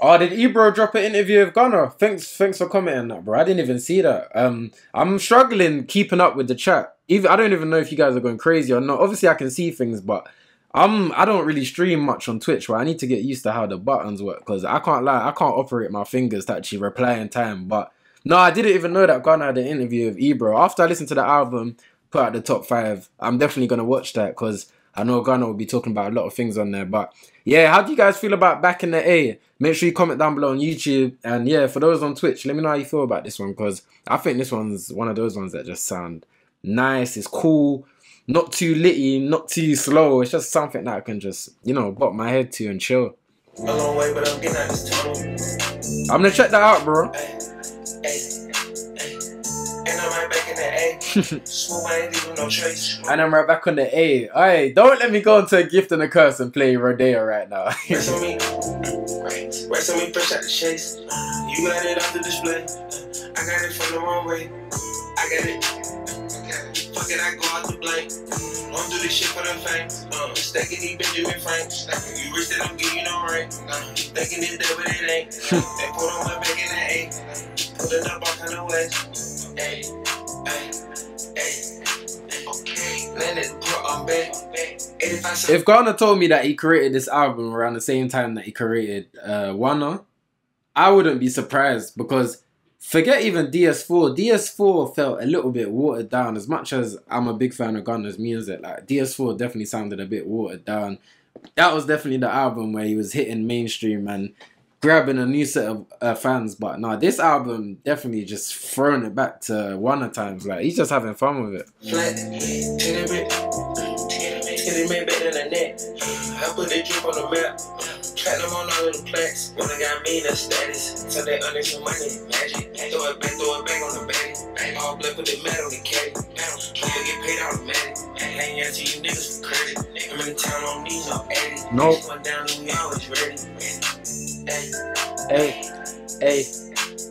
oh, did Ebro drop an interview with Gunna? Thanks, thanks for commenting that, bro. I didn't even see that. Um, I'm struggling keeping up with the chat. Even I don't even know if you guys are going crazy or not. Obviously, I can see things, but I'm I don't really stream much on Twitch. Where I need to get used to how the buttons work because I can't lie, I can't operate my fingers to actually reply in time. But no, I didn't even know that Gunna had an interview with Ebro. After I listened to the album, put out the top five, I'm definitely gonna watch that because I know Gunna will be talking about a lot of things on there. But yeah, how do you guys feel about back in the A? Make sure you comment down below on YouTube. And yeah, for those on Twitch, let me know how you feel about this one because I think this one's one of those ones that just sound nice. It's cool, not too litty, not too slow. It's just something that I can just you know bop my head to and chill. A long way, but I'm getting out this. I'm gonna check that out, bro. Ay, ay. And I'm right back in the A. Smooth, I ain't leaving no trace. And I'm right back on the A. Alright, don't let me go into a gift and a curse and play Rodeo right now. Rest on me. Rest on me, fresh out the chase. You got it off the display. I got it from the wrong way. I got it. Fuck it, I go out the blank. Don't do this shit for the fame. Uh, stacking these Benjamin Franks. You rich that I'm getting you no rank. Uh, thinking it's there, but it ain't. They put on my back in the A. Pull it up all kind of ways. Ay, ay, ay. Okay, let it put on back. 85 cents. if Gunna told me that he created this album around the same time that he created uh, Wunna, I wouldn't be surprised because forget even DS4. DS4 felt a little bit watered down. As much as I'm a big fan of Gunna's music, like DS4 definitely sounded a bit watered down. That was definitely the album where he was hitting mainstream and grabbing a new set of uh, fans. But no, this album definitely just throwing it back to Wunna times. Like he's just having fun with it. Flat, tenement, tenement better than that. I put the drip on the map. Platinum on all the plaques. When I got me the status. So they earning some money, magic. Throw it back, throw it back on the baddie. All black with the metal, the caddy. People get paid automatic. Hang out to you niggas for credit. I'm in the town, don't need no. Nope. One down and we always ready. Hey, Hey, hey,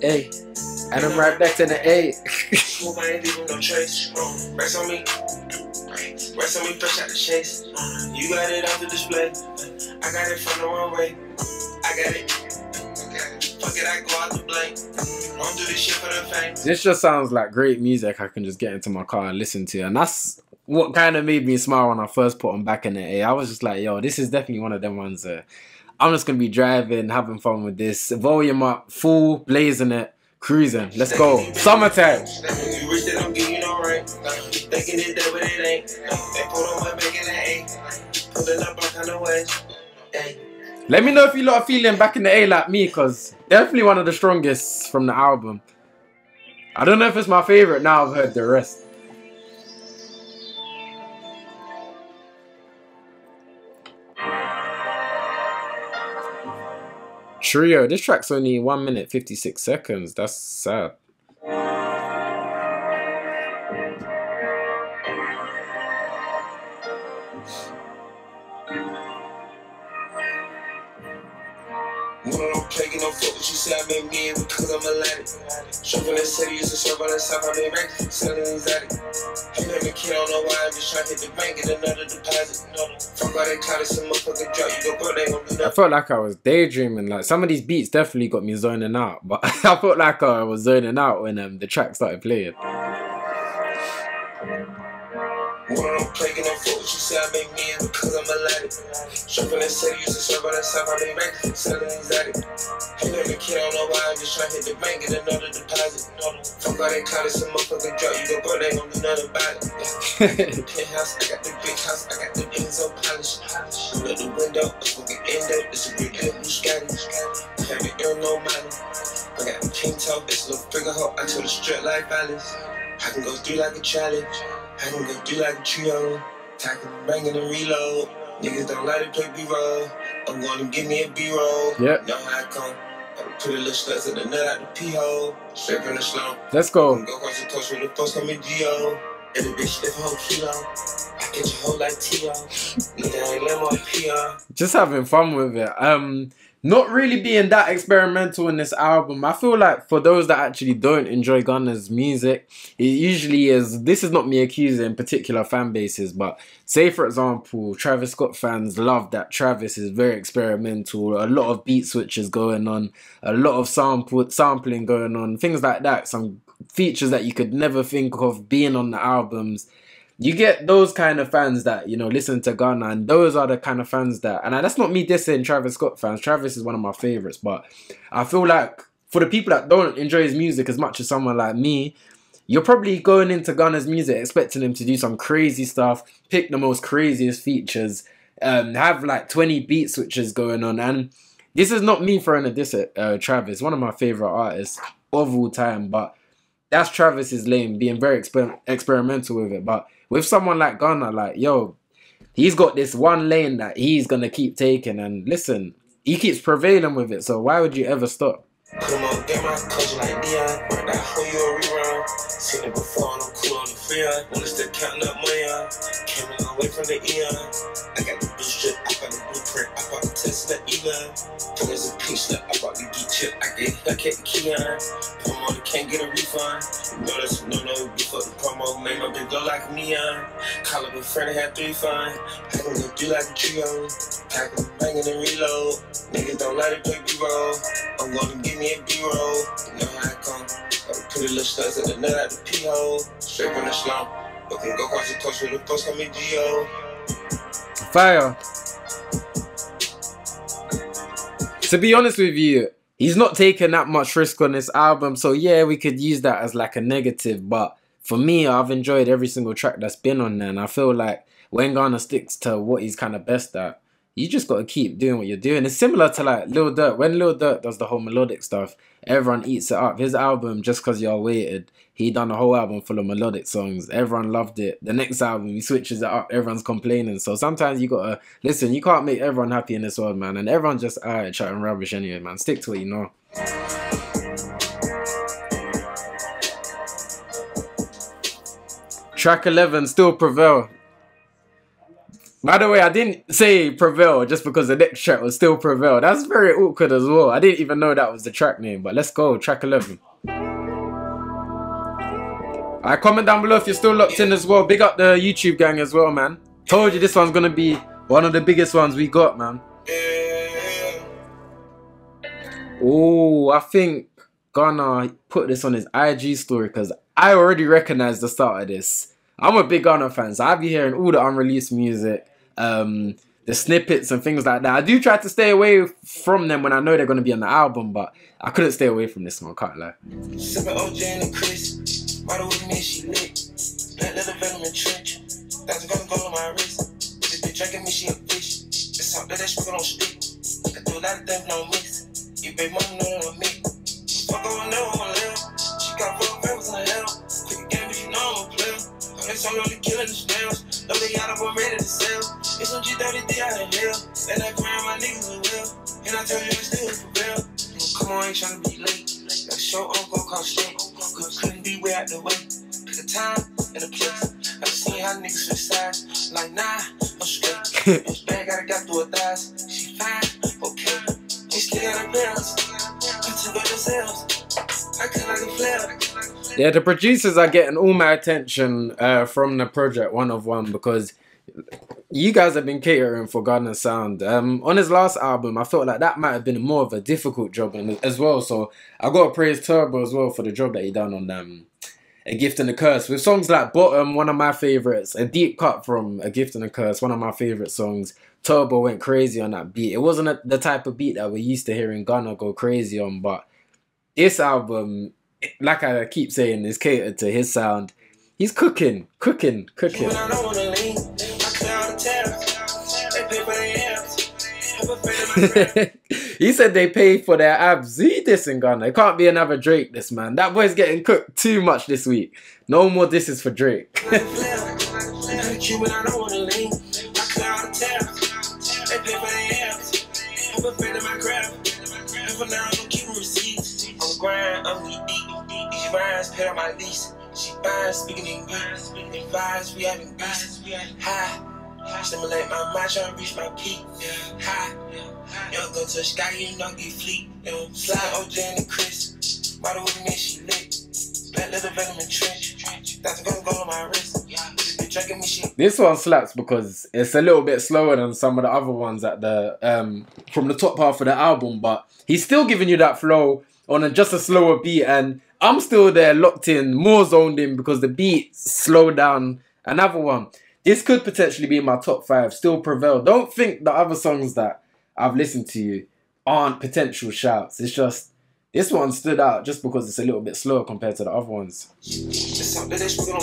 hey. And I'm right back to the A. Smoke, I ain't leaving no trace. Uh, Rest on me. Rest on me, fresh out the chase. Uh, You got it off the display. I got it from the way. I got it. Fuck it, I go out the blank. Don't do this shit for the fame. This just sounds like great music I can just get into my car and listen to. And that's what kind of made me smile when I first put them back in the A. I was just like, yo, this is definitely one of them ones that I'm just to be driving, having fun with this. Volume up, full, blazing it, cruising. Let's go. Summertime. Let me know if you lot are feeling back in the A like me, because definitely one of the strongest from the album. I don't know if it's my favorite now I've heard the rest. Trio, this track's only 1 minute 56 seconds. That's sad. Fuck what you say, I made me because I'm a. Shop in the city, used to serve on the south, I made rank, selling exotic. Hey, me kid, I don't know why, I'm just trying to hit the bank, get another deposit. Fuck all that cloud, it's a motherfucking drop, you go broke, they gon' do I felt like I was daydreaming. Like some of these beats definitely got me zoning out, but I felt like I was zoning out when um, the track started playing. What I don't play, get no fuck what you say, I made me because I'm a lady. Shop in the city, used to serve on the south, I made rank, selling exotic. Hey, me kid, I don't know why, I'm just trying to hit the bank, get another deposit. Fuck all that it's a motherfucking drop, you go broke, they gon' do nothing about it. penthouse, I got the big house, I got the Enzo polish. Look the window, a fucking endo, it's a big deal, blue sky. Have it ill, no money. I got the pink toe, it's a little figure hoe, I told the strip like balance. I can go through like a challenge, I can go through like a trio. Tacking, banging and reload. Niggas don't like to play B-roll. I'm gonna give me a B-roll. Yep. Know how I come. Put a little sluts in the nut out the pee-hole. Straight from the slum. Let's go. Go across the coast with the post coming Geo. And the bitch lift a whole kilo. I get your whole like T.O. Nigga, I ain't let my PR. just having fun with it. Um, not really being that experimental in this album. I feel like for those that actually don't enjoy Gunna's music, it usually is. This is not me accusing particular fan bases, but say for example, Travis Scott fans love that Travis is very experimental. A lot of beat switches going on, a lot of sample sampling going on, things like that. Some features that you could never think of being on the albums you get those kind of fans that you know listen to Gunna, and those are the kind of fans that, and that's not me dissing Travis Scott fans. Travis is one of my favorites, but I feel like for the people that don't enjoy his music as much as someone like me, you're probably going into Gunna's music expecting him to do some crazy stuff, pick the most craziest features, um, have like 20 beat switches going on, and this is not me throwing a diss at uh, Travis, one of my favorite artists of all time, but that's Travis's lane, being very exper- experimental with it. But with someone like Gunna, like yo, he's got this one lane that he's gonna keep taking, and listen, he keeps prevailing with it. So why would you ever stop? 'em on game, I coach like Dion. Run that hoe you a rerun. Seen it before and I'm cool on the on. Wanna still counting up money on. Came a long way from the Eon. I got the blue I got the blueprint, I bought the Tesla Elon. There's a slip, I bought the geek chip, I get Hellcat and Keon. Promoter can't get a refund. You know that's no no, you fuck the promo, made my bitch glow like a neon. Call up a friend and had three fun. I can go do like a trio. Packing, banging and reload. Niggas don't let it play B-roll. I'm gonna give me a B-roll. You know how I come. Put a little studs in the nut out the P-hole. Straight from the slump. Can go across the coast with the post coming Geo. Fire. To be honest with you, he's not taking that much risk on this album, so yeah, we could use that as like a negative. But for me, I've enjoyed every single track that's been on there, and I feel like when Gunna sticks to what he's kind of best at, you just got to keep doing what you're doing. It's similar to like Lil Durk. When Lil Durk does the whole melodic stuff, everyone eats it up. His album, Just Cause Y'all Waited, he done a whole album full of melodic songs. Everyone loved it. The next album, he switches it up. Everyone's complaining. So sometimes you gotta listen. You can't make everyone happy in this world, man. And everyone just alright chatting rubbish anyway, man. Stick to what you know. Track 11, Still Prevail. By the way, I didn't say Prevail just because the next track was Still Prevail. That's very awkward as well. I didn't even know that was the track name, but let's go. Track 11. Alright, comment down below if you're still locked in as well. Big up the YouTube gang as well, man. Told you this one's gonna be one of the biggest ones we got, man. Oh, I think Gunna put this on his IG story because I already recognize the start of this. I'm a big Gunna fan, so I'll be hearing all the unreleased music, um, the snippets and things like that. I do try to stay away from them when I know they're going to be on the album, but I couldn't stay away from this one, can't lie. That. I a. Quick game, but you know I'm a that song only killing the snails. Know they got up, I'm ready to sell. It's some G30D out of hell. Then I grind my niggas as well. And I tell you, I still prevail. Come on, ain't tryna be late. That show on go call straight. Cause couldn't be way out the way. Pick a time and a place. I seen how niggas switch sides. Like, nah, I'm straight. Those bad gotta got through her thighs. She fine, okay. She still got her balance. took out themselves. Yeah, the producers are getting all my attention uh, from the project One of Wun because you guys have been catering for Gunna Sound. Um, on his last album, I felt like that might have been more of a difficult job as well. So I got to praise Turbo as well for the job that he done on um, A Gift and a Curse. With songs like Bottom, one of my favorites, a deep cut from A Gift and a Curse, one of my favorite songs. Turbo went crazy on that beat. It wasn't a, the type of beat that we're used to hearing Gunna go crazy on, but this album like I keep saying, is catered to his sound. He's cooking, cooking, cooking. When I don't wanna lean, I clear all the tabs. They pay for their abs. Have a in my he said they pay for their abs. He dissing Gunna. It can't be another Drake, this man. That boy's getting cooked too much this week. No more disses for Drake. Grind, I'm eat. These rhymes paid on my lease. She fine, speaking in English. In vibes, we having beats. High. Stimulate my mind, trying to reach my peak. High. Young go to the sky, you know, get fleet. Know, slide OJ and the Chris. Bottle with me, she lit. Black leather venom and trench. That's gonna go on my wrist. This one slaps because it's a little bit slower than some of the other ones at the um from the top half of the album, but he's still giving you that flow on a, just a slower beat, and I'm still there locked in, more zoned in because the beat slowed down. Another one. This could potentially be in my top five. Still prevail. Don't think the other songs that I've listened to you aren't potential shouts. It's just this one stood out just because it's a little bit slower compared to the other ones. It's something that's working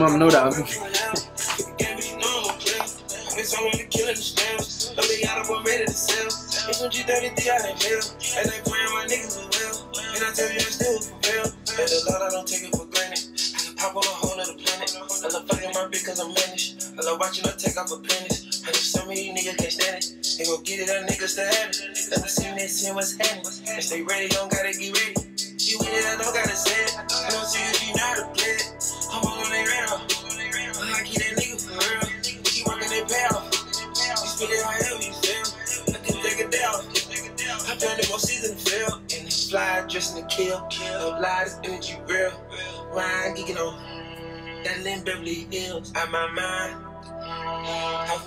on It's on the killing the stamps. Let me out of I'm ready to sell. It's on G33 I ain't hell. And I praying my niggas as well. And I tell you I still prevail. And a lot I don't take it for granted. I can pop on a whole other planet. I love fucking my bitch cause I'm managed. I love watching her take off her penis. And if some of these niggas can't stand it, they gon' get it, that niggas to have it. Let me see they see what's happening. And stay ready, don't gotta get ready. You with it, I don't gotta say it. I don't see if you know how to play it. I'm on their radar. Fly, dressing to kill. Lies, energy real. Geeking on that Beverly Hills. Out my mind.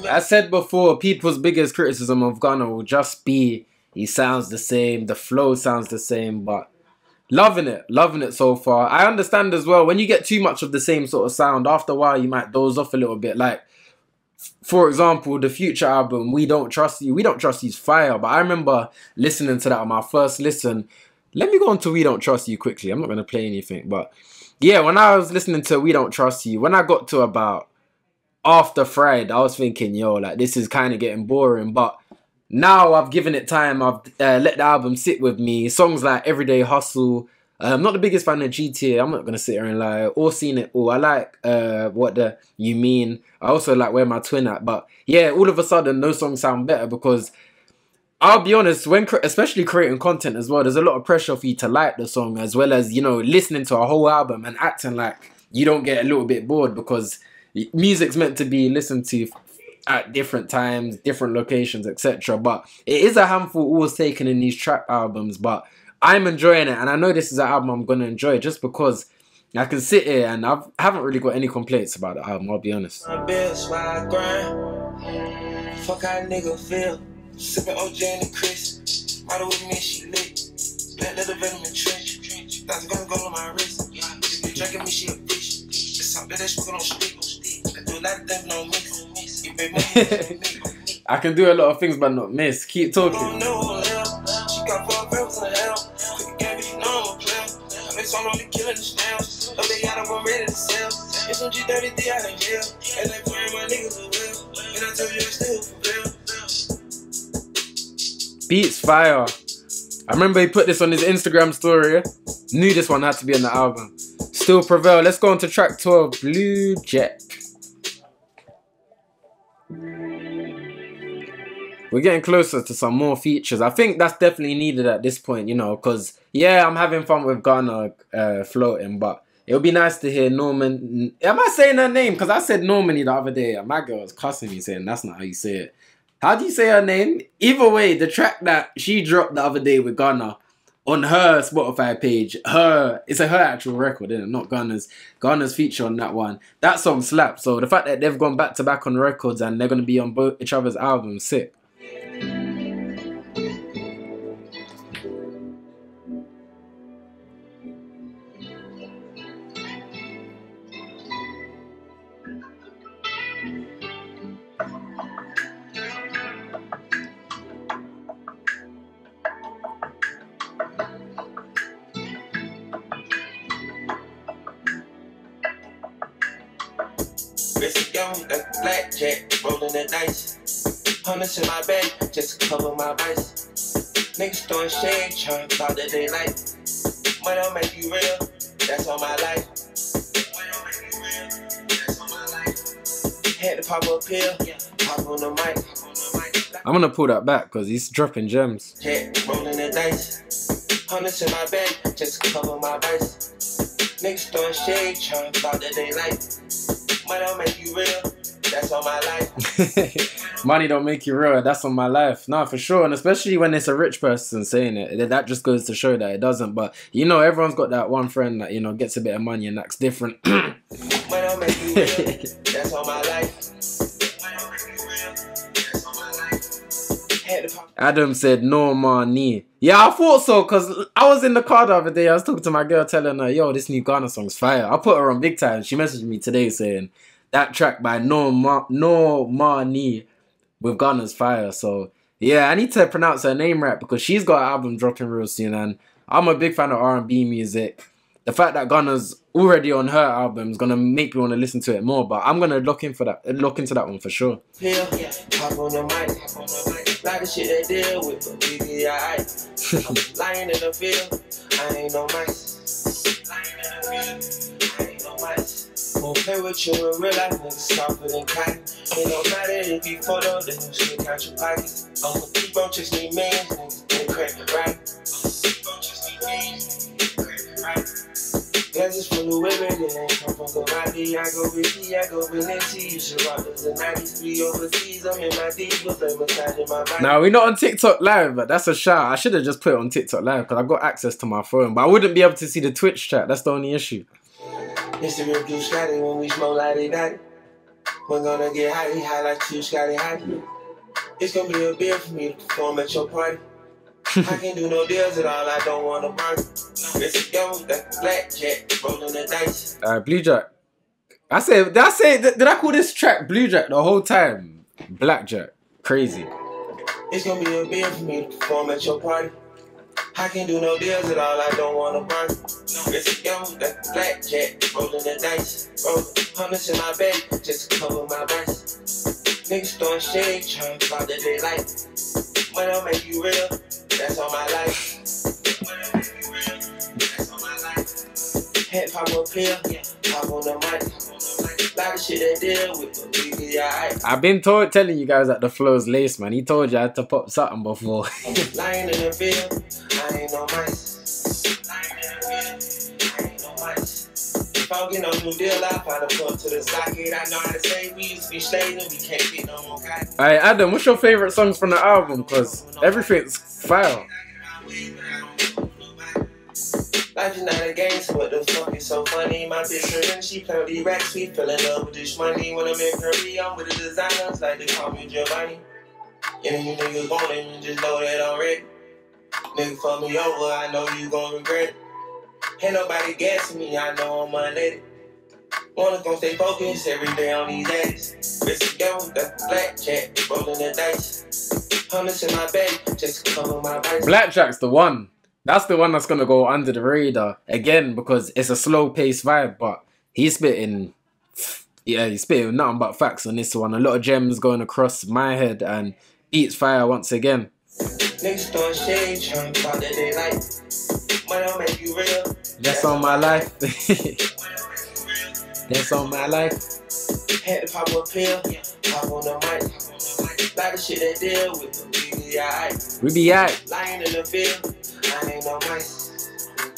I said before, people's biggest criticism of Gunna will just be he sounds the same, the flow sounds the same, but loving it, loving it so far. I understand as well when you get too much of the same sort of sound, after a while you might doze off a little bit. Like, for example, the Future album, We Don't Trust You, We Don't Trust You's fire, but I remember listening to that on my first listen. Let me go on to We Don't Trust You quickly. I'm not going to play anything, but yeah, when I was listening to We Don't Trust You, when I got to about after Friday, I was thinking, yo, like this is kind of getting boring. But now I've given it time. I've uh, let the album sit with me. Songs like Everyday Hustle. I'm not the biggest fan of GTA. I'm not gonna sit here and lie. Or seen it all. I like uh, what the you mean. I also like where my twin at. But yeah, all of a sudden those songs sound better because I'll be honest, when especially creating content as well, there's a lot of pressure for you to like the song as well as you know listening to a whole album and acting like you don't get a little bit bored because music's meant to be listened to at different times, different locations, etc. But it is a handful always taken in these trap albums. But I'm enjoying it, and I know this is an album I'm gonna enjoy just because I can sit here and I've, I haven't really got any complaints about the album. I'll be honest. My best while I grind. Fuck how a nigga feel. Sippin' OJ and the Chris. Model with me, she lit. Black leather venom and trench. That's gonna go on my wrist. This bitch drinking me, she a fish. It's something that's smoking on stick. I do a lot of things on mix. You been me. I can do a lot of things, but not miss. Keep talking. Oh, know her left. She got four girls in hell. Quick game, but you know I'm a player. I've been solo only killing the snails. But they got up, I'm ready to sell. It's on G33 out in hell. And they playing my niggas as well. And I tell you, I still. Beats fire. I remember he put this on his Instagram story. Knew this one had to be on the album. Still prevail. Let's go on to track 12, Blue Jet. We're getting closer to some more features. I think that's definitely needed at this point, you know, because, yeah, I'm having fun with Gunna uh, floating, but it would be nice to hear Norman. Am I saying her name? Because I said Normani the other day, and my girl was cussing me saying that's not how you say it. How do you say her name? Either way, the track that she dropped the other day with Gunna on her Spotify page, her it's a her actual record, it? Not Gunna's. Gunna's feature on that one. That song slaps. So the fact that they've gone back to back on records and they're gonna be on both each other's albums, sick. Hundreds in my bag, just to cover my vice. Niggas throwing shade, trying about that they like. Money don't make you real, that's all my life. Money don't make you real, that's all my life. Had to pop a pill, pop on the mic. I'm gonna pull that back because he's dropping gems. Jack, rolling the dice. Hundreds in my bag, just to cover my vice. Niggas throwing shade, trying about that they like. Money don't make you real, that's all my life. Money don't make you real. That's on my life. No, for sure. And especially when it's a rich person saying it, that just goes to show that it doesn't. But you know, everyone's got that one friend that you know gets a bit of money and that's different. Money don't make you real, that's all my life. Money don't make you real, that's all my life. Had to pop Adam said no money. Yeah, I thought so because I was in the car the other day. I was talking to my girl, telling her, "Yo, this new Gunna song's fire." I put her on big time. She messaged me today saying that track by No Ma- No Money with Gunna's fire. So yeah, I need to pronounce her name right because she's got an album dropping real soon, and I'm a big fan of R and B music. The fact that Gunna's already on her album is gonna make me want to listen to it more. But I'm gonna look in for that, look into that one for sure. pill, pop on the mic, hop on the mic. Like the shit they deal with, but we be alright. I'm lying in the field, I ain't no mice. Lying in the field, I ain't no mice. Won't play with you in real life, niggas softer than cotton. It don't matter if you photo, then you should count your pockets. I'ma keep on chasing millions, niggas get credit right. I'ma keep on chasing millions, credit right. Glasses full of women, it ain't come from Karate. I go with T, I go with Nancy. You should rock those the 90s, we overseas. I'm in my D, but they massaging my body. Now we're not on TikTok live, but that's a shout. I should have just put it on TikTok live because I got access to my phone, but I wouldn't be able to see the Twitch chat. That's the only issue. It's the real blue Scotty when we smoke like they got. We're gonna get high, high like you, Scotty high. It's gonna be a beer for me to perform at your party. I can't do no deals at all, I don't wanna burn. It's a young, that blackjack, rolling the dice. Uh, Blue Jack. I said, did I say, did I call this track Blue Jack the whole time? Blackjack. Crazy. It's gonna be a beer for me to perform at your party. I can't do no deals at all, I don't wanna. It's a young, that blackjack, rolling the dice. Roll hundreds in my bag, just to cover my vice. Niggas throwing shade, trying to about that they like. Money don't make you real, that's all my life. Money don't make you real, that's all my life. Head pop a pill, pop on the mic. Lot of shit they deal with, but we be alright. I've been told, telling you guys that the flow's lace, man. He told you I had to pop something before. Lying in the field, I ain't no mice. Lying in the field, I ain't no mice. If I don't get no new deal, I find a plug to the socket. I know how to say we used to be slaving, we can't get no more cotton. Alright, Adam, what's your favorite songs from the album? Because everything's fire. Life is not a so what the fuck is so funny? My bitch and she play with the racks, we fell in love with this money. When I'm in Curry, I'm with the designers, like they call me Giovanni. And you niggas want it, you just know that I'm ready. Nigga fuck me over, I know you gon' regret it. Ain't nobody gassing me, I know I'm unleaded. Wanna gon' stay focused every day on these ads. Wrist together the blackjack, rolling the dice. In my bag, just to cover my vice. Blackjack's the one. That's the one that's gonna go under the radar again because it's a slow paced vibe, but he's spitting. Yeah, he's spitting nothing but facts on this one. A lot of gems going across my head and beats fire once again. Niggas throwing shade, trying to talk that they like. Money make you real. That's on my life. That's on my life. Had to pop a pill, pop on the mic. Lot of shit they deal with, we be alright. We be. Lying in the field, I ain't no mice.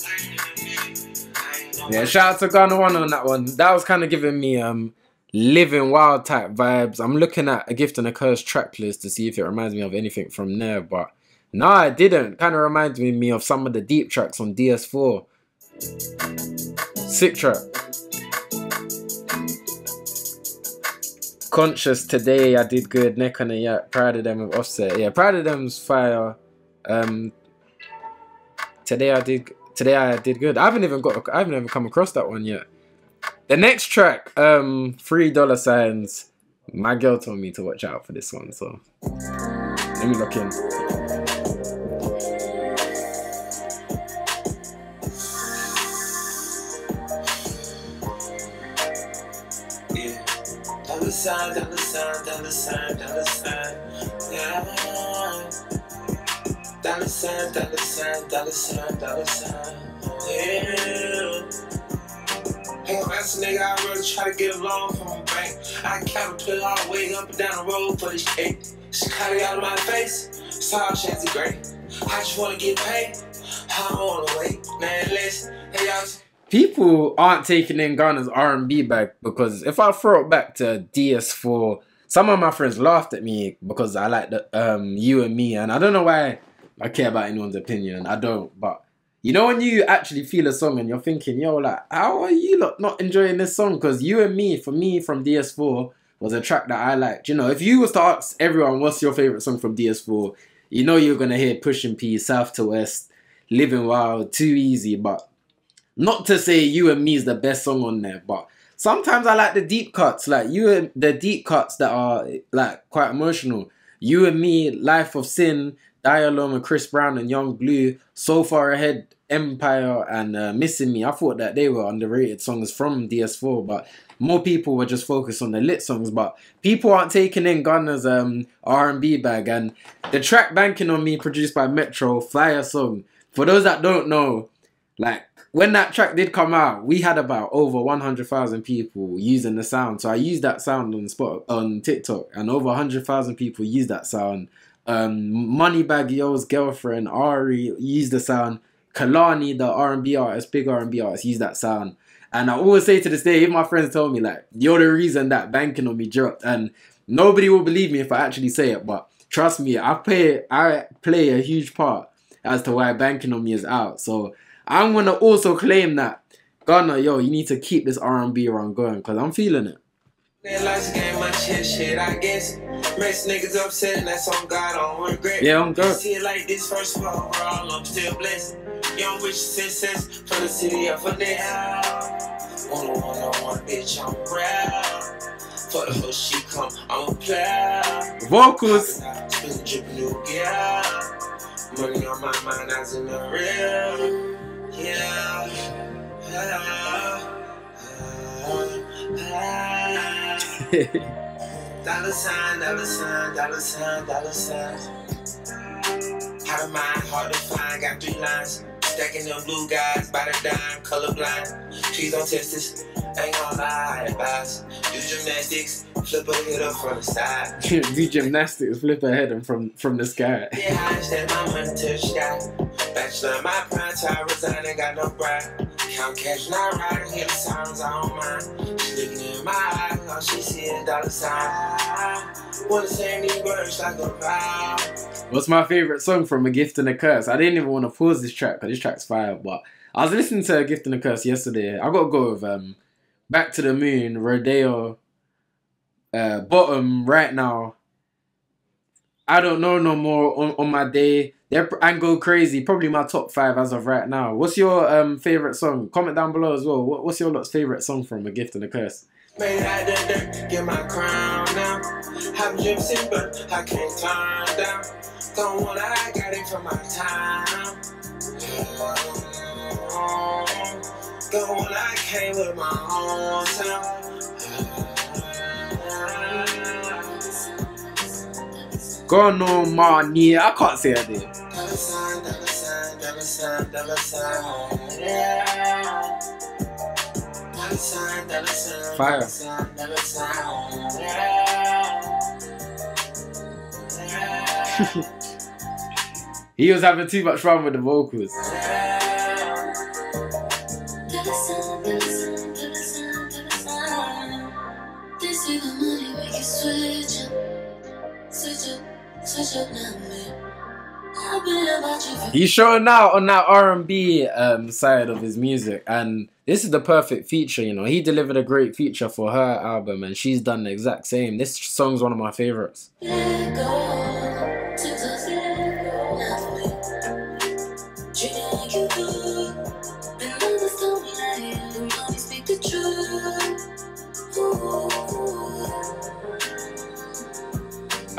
Lying in the field, I ain't no Yeah, shout out to Gunna One on that one. That was kind of giving me um living wild type vibes. I'm looking at a gift and a curse track list to see if it reminds me of anything from there, but no, it didn't. Kind of reminds me of some of the deep tracks on DS4. Sick track. Conscious today, I did good. Neck on a yacht. Prada dem with Offset. Yeah, prada dem's fire. Um, today I did. Today I did good. I haven't even got. I haven't even come across that one yet. The next track, um, three dollar signs. My girl told me to watch out for this one, so let me look in. Dollar sign, dollar sign, dollar sign, dollar sign. Yeah. Dollar sign, dollar sign, dollar sign, dollar sign. Yeah. Hey, that's a nigga, I really try to get a loan from a bank. I caterpillar all the way up and down the road for this cake. She cut it out of my face. All Shanty Gray. I just wanna get paid. I don't wanna wait. Man, listen. Hey, y'all. People aren't taking in Gunna's R&B back because if I throw it back to DS4, some of my friends laughed at me because I like the um you and me, and I don't know why I care about anyone's opinion. I don't, but you know when you actually feel a song and you're thinking, yo, like, how are you lot not enjoying this song? Because you and me, for me, from DS4 was a track that I liked. You know, if you was to ask everyone what's your favorite song from DS4, you know you're gonna hear Pushing P, South to West, Living Wild, Too Easy, but not to say you and me is the best song on there, but sometimes I like the deep cuts, like you and the deep cuts that are like quite emotional. You and me, Life of Sin, Die Alone and Chris Brown and Yung Bleu, So Far Ahead, Empire and uh, Missing Me. I thought that they were underrated songs from DS4, but more people were just focused on the lit songs. But people aren't taking in Gunna's um, R&B bag and the track Banking on Me, produced by Metro, fire song. For those that don't know, like when that track did come out, we had about over 100,000 people using the sound. So I used that sound on spot on TikTok, and over 100,000 people used that sound. Um, Moneybagg Yo's girlfriend Ari used the sound. Kehlani, the R&B artist, big R&B artist, used that sound. And I always say to this day, if my friends tell me like you're the reason that banking on me dropped, and nobody will believe me if I actually say it, but trust me, I play I play a huge part as to why banking on me is out. So I'm gonna also claim that Gunna, yo, you need to keep this R&B run going because I'm feeling it. That life's game, much shit, shit, I guess. Makes niggas upset, and that's on God, I don't regret. Yeah, I'm good. See it like this, first of all, I'm still blessed. Young rich success from the city of finesse. One on one on one, bitch, I'm proud. For the whole she come, I'm a. Vocals. Spin dripping new gear. Money on my mind, as in the real. Dollar sign, dollar sign, dollar sign, dollar sign. Out of mind, hard to find, got three lines. Stacking them blue guys by the dime, colorblind. Please don't test this, ain't gonna lie, advice. Do gymnastics, flip a hit up from the side. Do gymnastics, flip her head and from from the sky. Yeah, I understand my money to the sky. Bachelor, my prime time, resign, ain't got no bride. Count cash, not riding, hear the sounds, I don't mind. She looking in my eyes, all she see is dollar sign. Wanna say these words like a vow. What's my favorite song from A Gift and a Curse? I didn't even want to pause this track because this track's fire, but I was listening to Gift and a Curse yesterday. I gotta go with um Back to the Moon, Rodeo, uh, Bottom right now. I don't know no more on, on my day. They're and go crazy. Probably my top five as of right now. What's your um favorite song? Comment down below as well. What, what's your lot's favorite song from A Gift and a Curse? Get my crown now. Gypsy, but I can't down. Don't want I got it from my time. Don't want I came with my own sound. Gone on money. I can't say dollar sign, Fire. He was having too much fun with the vocals. He's showing out on that R and B um, side of his music, and this is the perfect feature. You know, he delivered a great feature for her album, and she's done the exact same. This song's one of my favorites.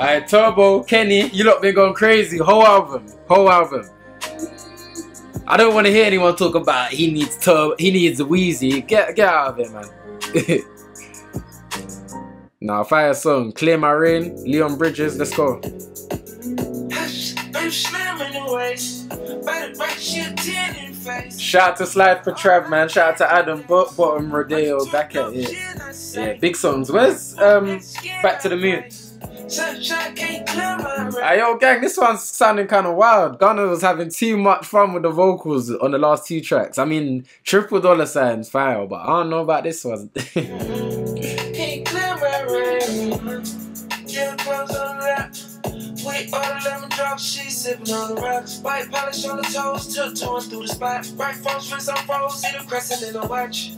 Alright, Turbo, Kenny, you lot been going crazy. Whole album, whole album. I don't want to hear anyone talk about he needs Turbo, he needs Wheezy. Get get out of it, man. now, fire song, Clear My Rain, Leon Bridges, let's go. Hush, baby, slamming the. Better break shit in face. Shout out to Slide for Trav, man. Shout out to Adam Bo- Bottom Rodeo back at it. Yeah, big songs. Where's um Back to the Moon? Hey, yo, gang, this one's sounding kind of wild. Gunna was having too much fun with the vocals on the last two tracks. I mean, Triple Dollar Sign's fire, but I don't know about this one. Can't clear my rain. Get clothes on the. We lemon drop, she sipping on the rocks. White polish on the toes, tiptoeing through the spot. Bright phones, wrist on froze, see the crescent in the watch.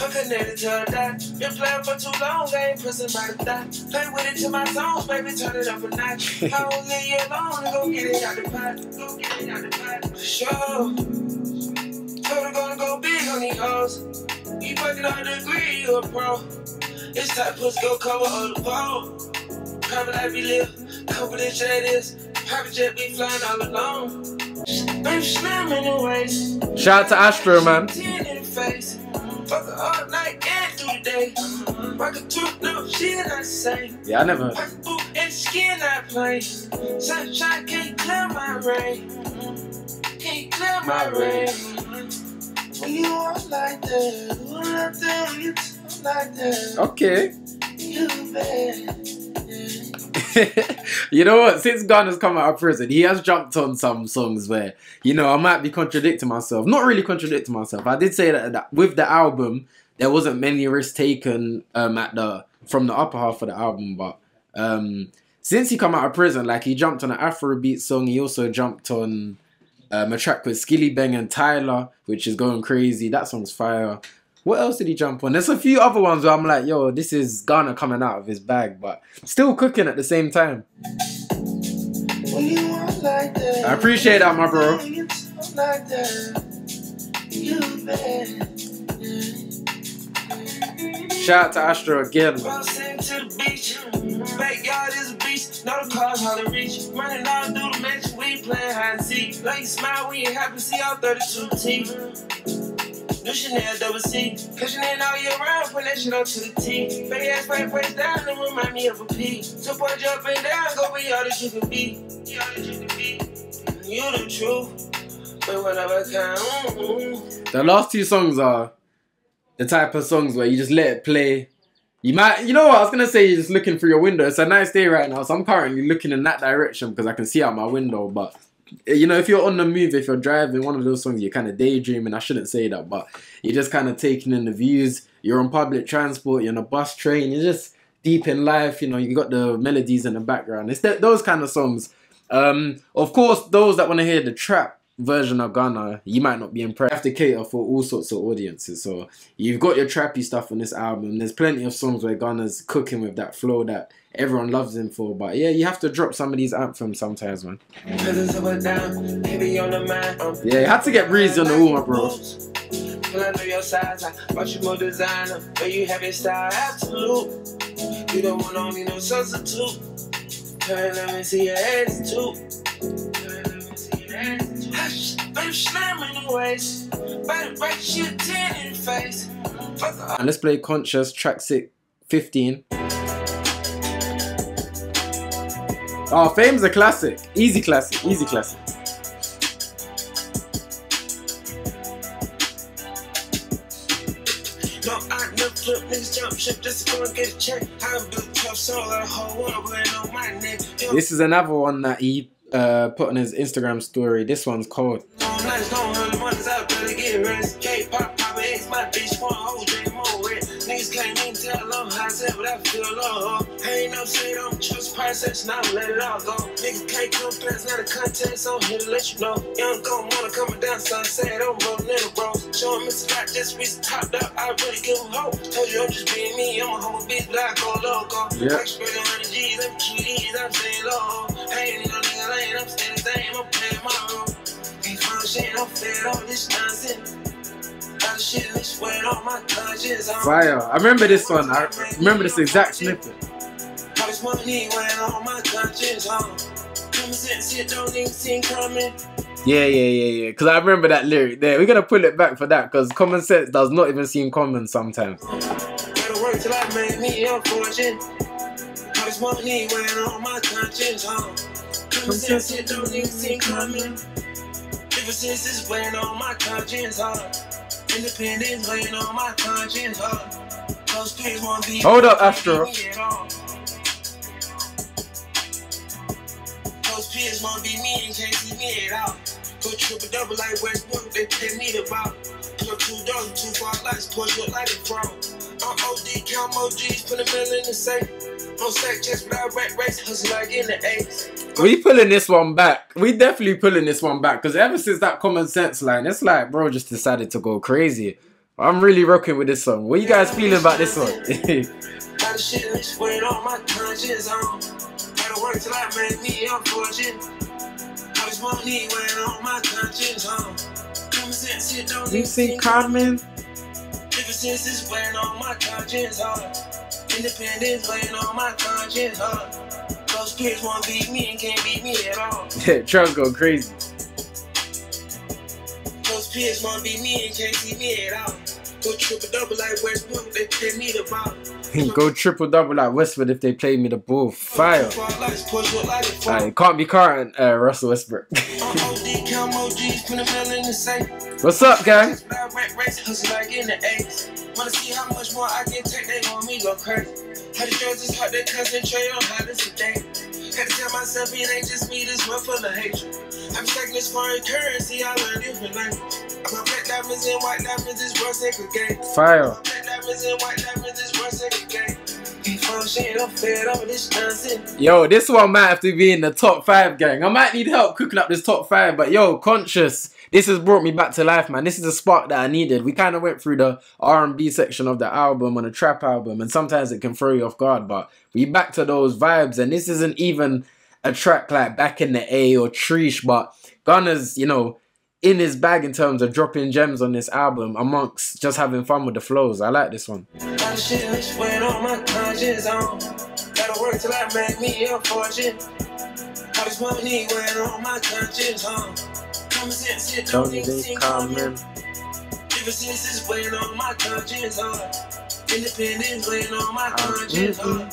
I'm connected to dot. Been playing for too long, I ain't pressing by the dot. Play with it to my zones, baby, turn it up a notch. I won't leave you alone, go get it out the pot. Go get it out the pot. Sure. Told her gonna go big on these hoes. You fucking on the degree, you a pro. This type pussy go cover all the pole. Private life we live, confidential it is. Private jet we flying all alone. Shout out to Astro, man. Ten the face. Fuck her all night and through the day. Rock a tooth, no, she not the same. Yeah, I never. Pocket boot and skin not plain. Sunshine can't clear my rain. Can't clear my My rain. When you like that, when I you like that, Okay. you bad. you know what? Since Gunna's come out of prison, he has jumped on some songs where, you know, I might be contradicting myself. Not really contradicting myself. I did say that, that with the album, there wasn't many risks taken um, at the from the upper half of the album, but um, since he come out of prison, like he jumped on an Afrobeat song, he also jumped on um, a track with Skilly Bang and Tyler, which is going crazy. That song's fire. What else did he jump on? There's a few other ones where I'm like, yo, this is Gunna coming out of his bag, but still cooking at the same time. When you walk like I appreciate that, my bro. when you talk like that. Shout out to Astro again. Crossing to the beach. Backyard is a beach. Know the cars reach. Running all through the mansion. We playing hide and seek. Like you smile when you happy. See all 32 teeth. New Chanel double C. Cushion in all year round. Put that shit up to the T. Baby ass right face down and remind me of a P. So boy jump and down. Go be all that you can be. Be all that you be. You the truth. But whatever kind. The last two songs are the type of songs where you just let it play. You might, you know what? I was gonna say you're just looking through your window. It's a nice day right now, so I'm currently looking in that direction because I can see out my window. But you know, if you're on the move, if you're driving, one of those songs you're kind of daydreaming. I shouldn't say that, but you're just kind of taking in the views. You're on public transport. You're on a bus, train. You're just deep in life. You know, you got the melodies in the background. It's th- those kind of songs. Um, of course, those that want to hear the trap version of Gunna, you might not be impressed. You have to cater for all sorts of audiences. So you've got your trappy stuff on this album. There's plenty of songs where Gunna's cooking with that flow that everyone loves him for. But yeah, you have to drop some of these anthems sometimes, man. Yeah, you had to get breezy on the wall, my bro. Your I you. But you have style, absolute. You don't want only no substitute. Turn, let me see your attitude. Attitude. Hush, baby, slam in the waist. Better break shit ten in the face. The And let's play Conscious, track six, 15. Oh, Fame's a classic. Easy classic, easy classic. No, I never flip niggas jump ship just to go and get. I built tough soul, that whole world on my neck. This is another one that he uh, put on his Instagram story. This one's called. All nights long, early mornings out there to get rest. K-pop, pop X, my bitch, one whole drink more red. Niggas can't even tell them how I said what I feel, Lord. I ain't upset, I'm trust process, now let it all go. Niggas can't come past, not a contest, so here to let you know. Young gon' wanna coming down sunset, I'm rolling in the bros. Show him it's not just reach topped up, I really give a hope. Told you I'm just being me, I'm a homo bitch, but go loco. Yeah. I spend a hundred G's, I'm QDs, I'm staying low. I no I'm staying the same, I'm playing my role. Ain't fun shit, I'm fed all this nonsense. All the shit, they sweat on my conscience. I'm Fire. I remember this one. I remember this exact snippet. all this money went on my conscience, huh? Common sense shit don't even seem coming. Yeah, yeah, yeah, yeah. Because I remember that lyric there. We're gonna pull it back for that because common sense does not even seem common sometimes. Gotta work till I make me a fortune. All this money went on my conscience, huh? Common sense shit don't even seem coming. Differences is weighing on my conscience, huh? Independence weighing on my conscience, huh? Those pigs won't be. Hold up, Astro. me at all. Those pigs won't be me and can't see me at all. Go triple double like Westbrook, they pay me the ball. Put two dollars, two far lights, push up like a pro. I'm OD, count more G's, put a mill in the safe. On sack chest, but I rat race, hustle like in the A's. We pulling this one back. We definitely pulling this one back because ever since that common sense line, it's like bro just decided to go crazy. I'm really rocking with this song. What you guys feeling about this one? All the shit that's weighing on my conscience. Gotta work till I me a fortune. All this weighing on my conscience. Common sense shit don't even seem coming? Differences is on my conscience, huh? Independence weighing on my conscience, huh? Those kids won't beat me and can't beat me at all. Yeah, Trump go crazy. Those kids won't beat me and can't see me at all. Go triple double like Westbrook, they pay me the ball. go triple double like Westwood if they play me the ball. Fire. Fall lights, push up like a fall. Alright, can't be current, uh, Russell Westbrook. I'm OD, count more G's, put a mill in the safe. What's up, guys? But I rat race, hustle like in the A's. Wanna see how much more I can take, they want me go crazy. How the drugs is hard, they concentrate on how this. Had to tell myself it ain't just me, this world full of hatred. I'm this foreign currency, I learn different language. My black diamonds and white diamonds, this world segregated. Fire. Black diamonds and white diamonds, this world segregated. Ain't fun shit, I'm fed up with this nonsense. Yo, this one might have to be in the top five, gang. I might need help cooking up this top five, but yo, conscious. This has brought me back to life, man. This is a spark that I needed. We kind of went through the R&B section of the album on a trap album, and sometimes it can throw you off guard. But we back to those vibes, and this isn't even a track like Back in the A or Treesh, but Gunna's, you know, in his bag in terms of dropping gems on this album, amongst just having fun with the flows. I like this one. Gotta work till I make me a fortune. All my conscience, um. Common sense shit don't even seem common. Differences is weighing on my conscience, um. Independence weighing on my conscience, um.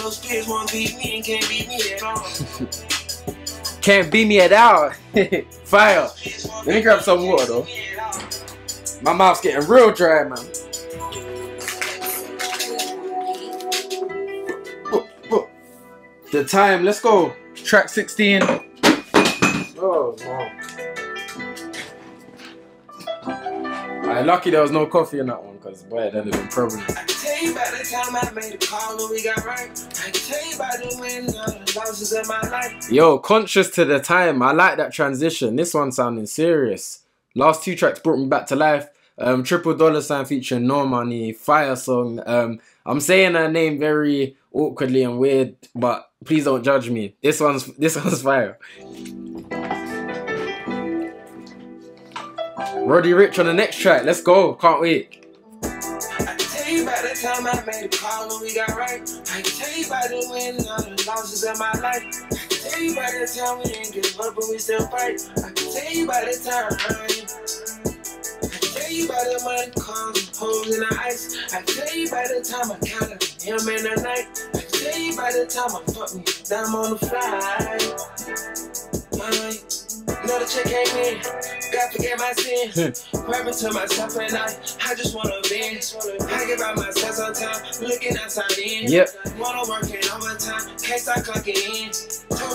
Those kids won't beat me and can't beat me at all. Can't beat me at all. Fire. Let me grab some water, though. beat me at all. My mouth's getting real dry, man. Boop, boop. The time, let's go. Track 16. Oh, no. Alright, lucky there was no coffee in that one, because boy, that'd have been problems. I can tell you about the time I made a call and we got right. I can tell you about the wins and the losses in my life. Yo, conscious to the time. I like that transition. This one sounding serious. Last two tracks brought me back to life. Um, Triple Dollar Sign featuring No Money, Fire Song. Um, I'm saying her name very awkwardly and weird, but please don't judge me. This one's this one's fire. Roddy Ricch on the next track. Let's go. Can't wait. I can tell you about the time I made a call and we got right. I can tell you about the wins and the losses in my life. I can tell you about the time we didn't give up but we still fight. I can tell you about the time. I can tell you about the money and holes in the ice. I tell you the time I counted him in the night. I tell you the time I fucked me down on the fly. Mine. Another check came in. God forget my sins. Hmm. Rapping to myself at night. I just wanna vent. I give out myself sometimes. Looking outside in. Yep. Wanna work in overtime. Can't stop clocking in.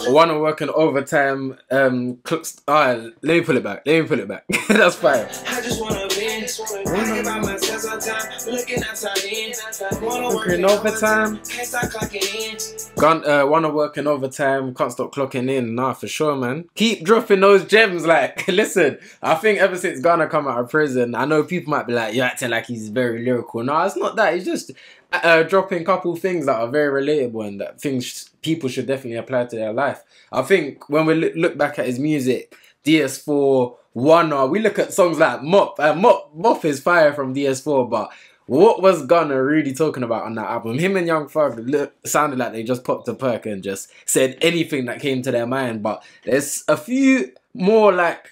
To work in overtime. Um, cl- alright, let me pull it back. Let me pull it back. That's fire. I just wanna vent. I give out mm. myself chance on time. Looking outside in. Working in overtime. Can't stop in. Gun, uh, wanna work in overtime, can't stop clocking in. Nah, for sure, man. Keep dropping those gems. Like, listen, I think ever since Gunna come out of prison, I know people might be like, you're acting like he's very lyrical. No, it's not that. He's just uh, dropping a couple things that are very relatable and that things people should definitely apply to their life. I think when we look, look back at his music, DS4, Wunna, we look at songs like Mop. Uh, Mop, Mop is fire from DS4, but what was Gunna really talking about on that album? Him and Young Thug look, sounded like they just popped a perk and just said anything that came to their mind. But there's a few more like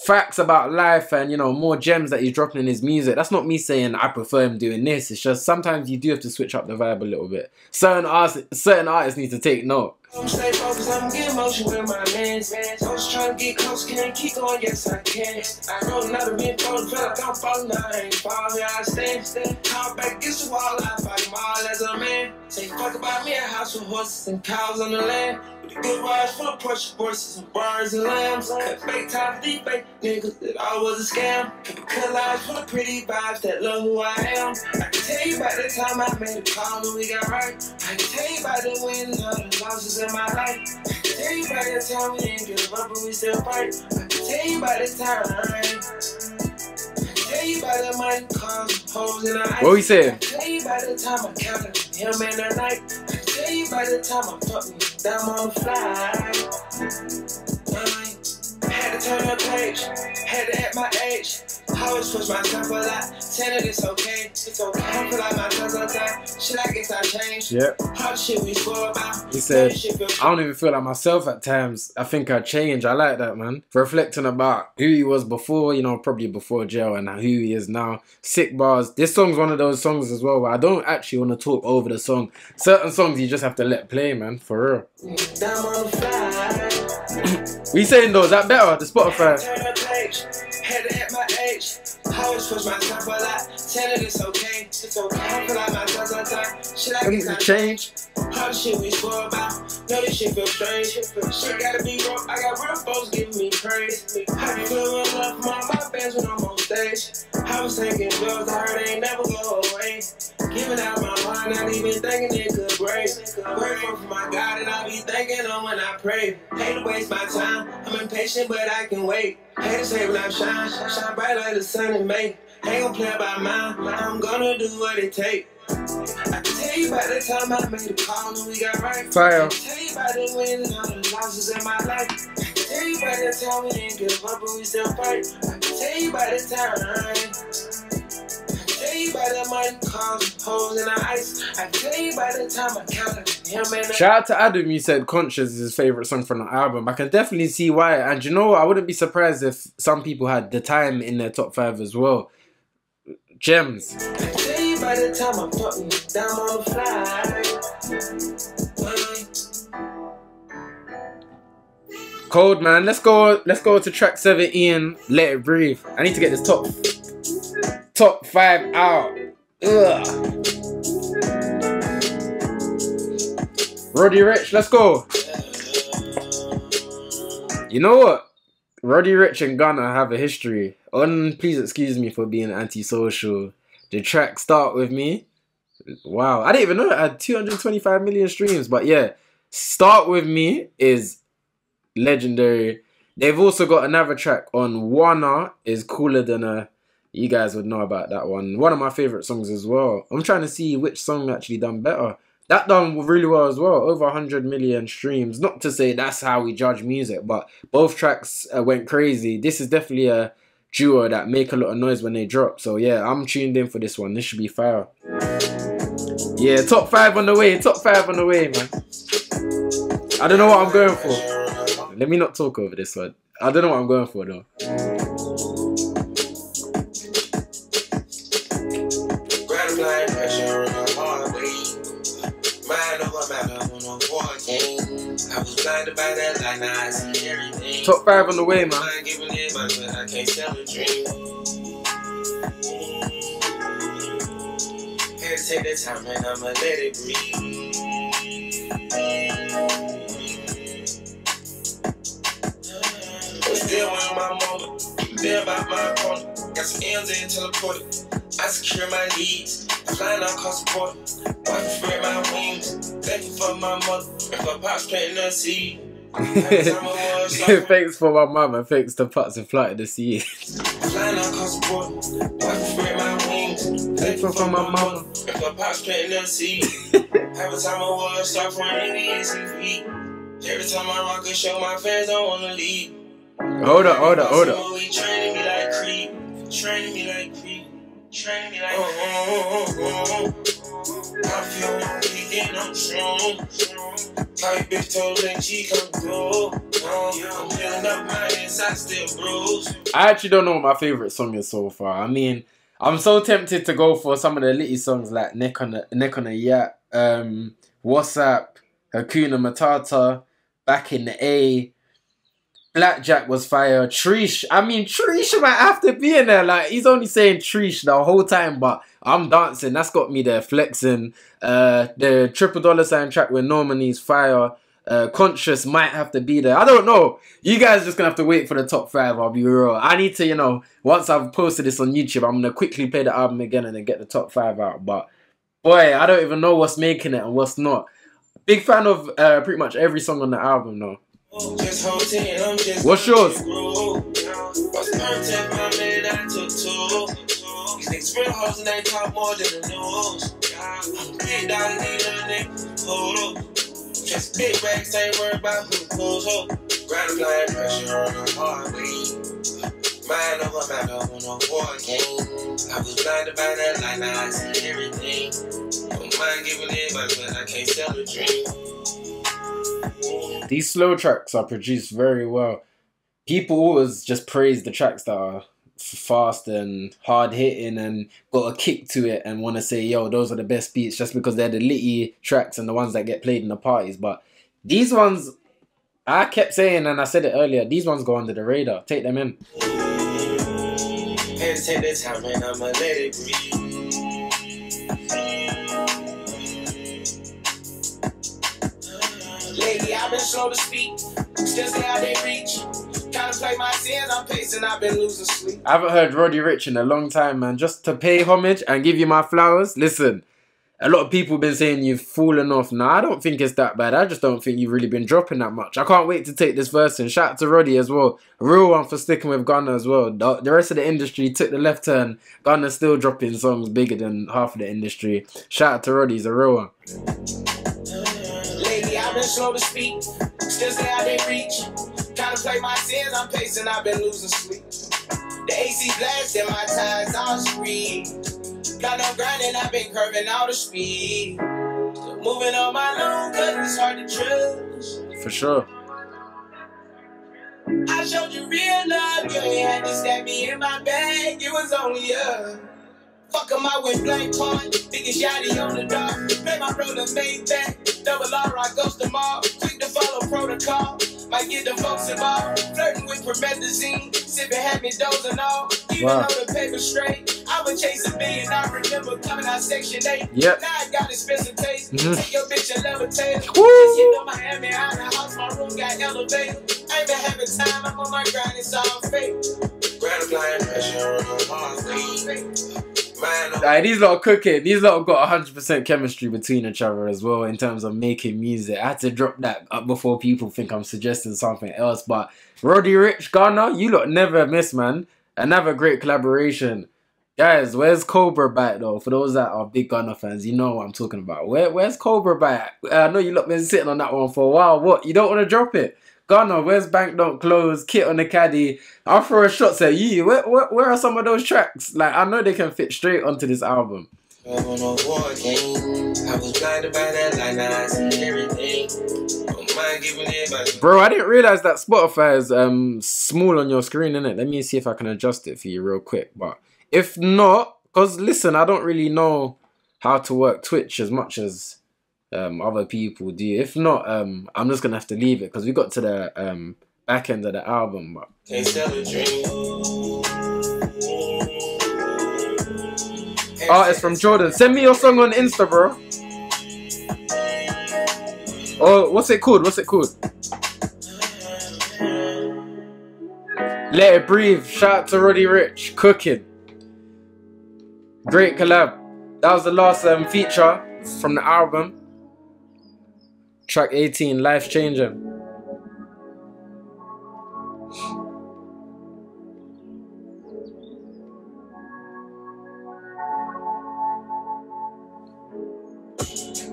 facts about life and you know more gems that he's dropping in his music. That's not me saying I prefer him doing this. It's just sometimes you do have to switch up the vibe a little bit. Certain artists, certain artists need to take note. I'm stay focused, I'm getting motion with my mans. I was trying to get close, can I keep going? Yes, I can. I know never been falling, feel like I'm falling, I ain't falling, I stand. stand. Call back against the wall, I fight them all as a man. Say fuck about me, a house with horses and cows on the land. With a good rise full of Porsche horses and birds and lambs. Cut fake time, deep fake niggas, that all was a scam. Cut lives full of pretty vibes that love who I am. I can tell you about the time I made a call and we got right. I can tell you about the wins all the losses in my life. Tell you about the time we didn't give up and we still fight. Tell you about the time. Tell you about the money, hoes in. What we saying? Tell you about the time I counted him in the night. Tell you about the time I fucked me down on the fly. I had to turn the page, had to at my age. I always push myself a lot, saying that it's okay, it's okay. I feel like my times on time, shit I guess I changed. Yep. The shit we swore about. He said, I don't even feel like myself at times. I think I change. I like that, man. Reflecting about who he was before, you know, probably before jail and who he is now. Sick bars. This song's one of those songs as well where I don't actually want to talk over the song. Certain songs you just have to let play, man, for real. Down on the. We saying though, is that better? The Spotify. Turn the page, had to at my age. I always push myself a lot, saying it's okay, it's okay. I feel like my times shit I guess I change. All the shit we swore about, know this shit feel strange. Shit gotta be real, I got real folks giving me praise. I be feeling love from all my fans when I'm on stage. I was taking bills, I heard they never go away. Giving out my mind, not even thinking it could break. Grateful for my God, and I be thanking Him when I pray. Hate to waste my time, I'm impatient, but I can wait. Hate to say when I shine, shine bright like the sun in May. Ain't gonna play by mine, I'm gonna do what it take. I can tell you about the time I made a call and we got right. Fire. I can tell you about the wins and all the losses in my life. Tell you about the time we didn't give up and we still fight. I can tell you about the time. I can tell you about the money, cars, holes in the ice. I tell you about the time I counted him Shout out to Adam, you said Conscious is his favourite song from the album. I can definitely see why. And you know? I wouldn't be surprised if some people had the time in their top five as well. Gems. Cold man, let's go. Let's go to track seven. Ian, let it breathe. I need to get this top top five out. Ugh. Roddy Ricch, let's go. You know what? Roddy Ricch and Gunna have a history. On, please excuse me for being antisocial. The track "Start with Me." Wow, I didn't even know it had 225 million streams. But yeah, "Start with Me" is legendary. They've also got another track on Wunna is cooler than a. You guys would know about that one. One of my favorite songs as well. I'm trying to see which song actually done better. That done really well as well. Over 100 million streams. Not to say that's how we judge music, but both tracks uh, went crazy. This is definitely a duo that make a lot of noise when they drop. So yeah, I'm tuned in for this one. This should be fire. Yeah, top five on the way. Top five on the way, man. I don't know what I'm going for. Let me not talk over this one. I don't know what I'm going for though. Gratifying pressure on a hard way. Mind over matter on a war game. I was blinded by that light, now I see everything. Top five on the way, man. Mind giving it money, but I can't sell a dream. Had to take the time and I'ma let it breathe. Still on my motor, by my corner. Got some M's teleported. I secure my needs. Flying across the border. Spread my wings. Thank you for my mother. And for pops planting the seed. I was like, thanks for my mum and thanks to Pots and Flight this year. Flying across the border. Wife spread my wings. Thank for my mother. And for pops planting the seed. Every time I was start the Every time I rock a show, my fans don't wanna leave. Hold up, hold up, hold up. Training me like Creed. Training me like Creed. Training me like Creed. I feel weak and I'm strong. Tight bitch told that she come go. I'm filling up my inside still bruised. I actually don't know what my favorite song is so far. I mean, I'm so tempted to go for some of the Litty songs like Neck on the Neck on the Yacht, um, WhatsApp, Hakuna Matata, Back in the A. Blackjack was fire. Trish, I mean, Trish might have to be in there. Like, he's only saying Trish the whole time, but I'm dancing. That's got me there flexing. Uh, the triple dollar sign track with Normani's fire. Uh, Conscious might have to be there. I don't know. You guys just gonna have to wait for the top five. I'll be real. I need to, you know, once I've posted this on YouTube, I'm gonna quickly play the album again and then get the top five out. But boy, I don't even know what's making it and what's not. Big fan of uh, pretty much every song on the album, though. Just hold ten, I'm just What's yours? What's contact, my man? I took two. These niggas real hoes and they talk more than the news. Big dog, need a nigga. Hold up. Just big racks, ain't worried about who pulls up. Gratifying pressure on the heartbeat. Mind over matter on a war game. I was blinded by that light, now I see everything. Don't mind giving it, but but I can't sell a dream. These slow tracks are produced very well. People always just praise the tracks that are fast and hard hitting and got a kick to it and want to say, yo, those are the best beats just because they're the litty tracks and the ones that get played in the parties. But these ones, I kept saying, and I said it earlier, these ones go under the radar. Take them in. Take the time and I'ma let it breathe. Lately I've been slow to speak, still stay out they reach. Contemplate my sins, I'm pacing, I've been losing sleep. I haven't heard Roddy Ricch in a long time, man. Just to pay homage and give you my flowers. Listen, a lot of people been saying you've fallen off. Now, I don't think it's that bad. I just don't think you've really been dropping that much. I can't wait to take this verse in. Shout out to Roddy as well. Real one for sticking with Gunna as well. The, rest of the industry took the left turn. Gunna's still dropping songs bigger than half of the industry. Shout out to Roddy, he's a real one. I've been slow to speak, still stay out they reach. Contemplate my sins, I'm pacing, I've been losing sleep. The AC blasting my tires on screen. Got no grinding, I've been curving out the speed. Still moving on my own, cause it's hard to trust. For sure. I showed you real love, you ain't had to stab me in my bag, it was only a Fuck 'em out with blank card, biggest yachty on the dock. Play my brother made back, double R, I ghost them all. Quick to follow protocol, might get the folks involved. Flirting with promethazine, sipping happy dozing all. Even Wow. though the paper straight, I would chase a billion. I remember coming out section 8. Yep. Now I got expensive taste. Mhm. Take your bitch and levitate. Woo! Just get to Miami, out the house, my room got elevated. I ain't been having time, I'm on my grind, it's all fake. Gratifying pressure on the heart, Mind over These lot are cooking. These lot got 100% chemistry between each other as well in terms of making music. I had to drop that up before people think I'm suggesting something else. But Roddy Ricch, Gunna, you lot never miss, man. Another great collaboration. Guys, where's Cobra Bite though? For those that are big Gunna fans, you know what I'm talking about. Where, where's Cobra Bite? I know you lot been sitting on that one for a while. What? You don't want to drop it? Gunna, where's Bank Don't Close? Kit on the Caddy. I'll throw a shot at you. Where, where, where are some of those tracks? Like, I know they can fit straight onto this album. on a war game. I was blinded by that light, now I see everything. Don't mind giving it, but Bro, I didn't realize that Spotify is um small on your screen, innit? Let me see if I can adjust it for you real quick. But if not, because listen, I don't really know how to work Twitch as much as um other people do. If not, um I'm just gonna have to leave it because we got to the um back end of the album. But can't sell a dream. artist from Jordan, send me your song on Insta, bro. Oh, what's it called? What's it called? Let it breathe. Shout out to Roddy Ricch. Cooking. Great collab. That was the last um, feature from the album. Track 18, Life Changing.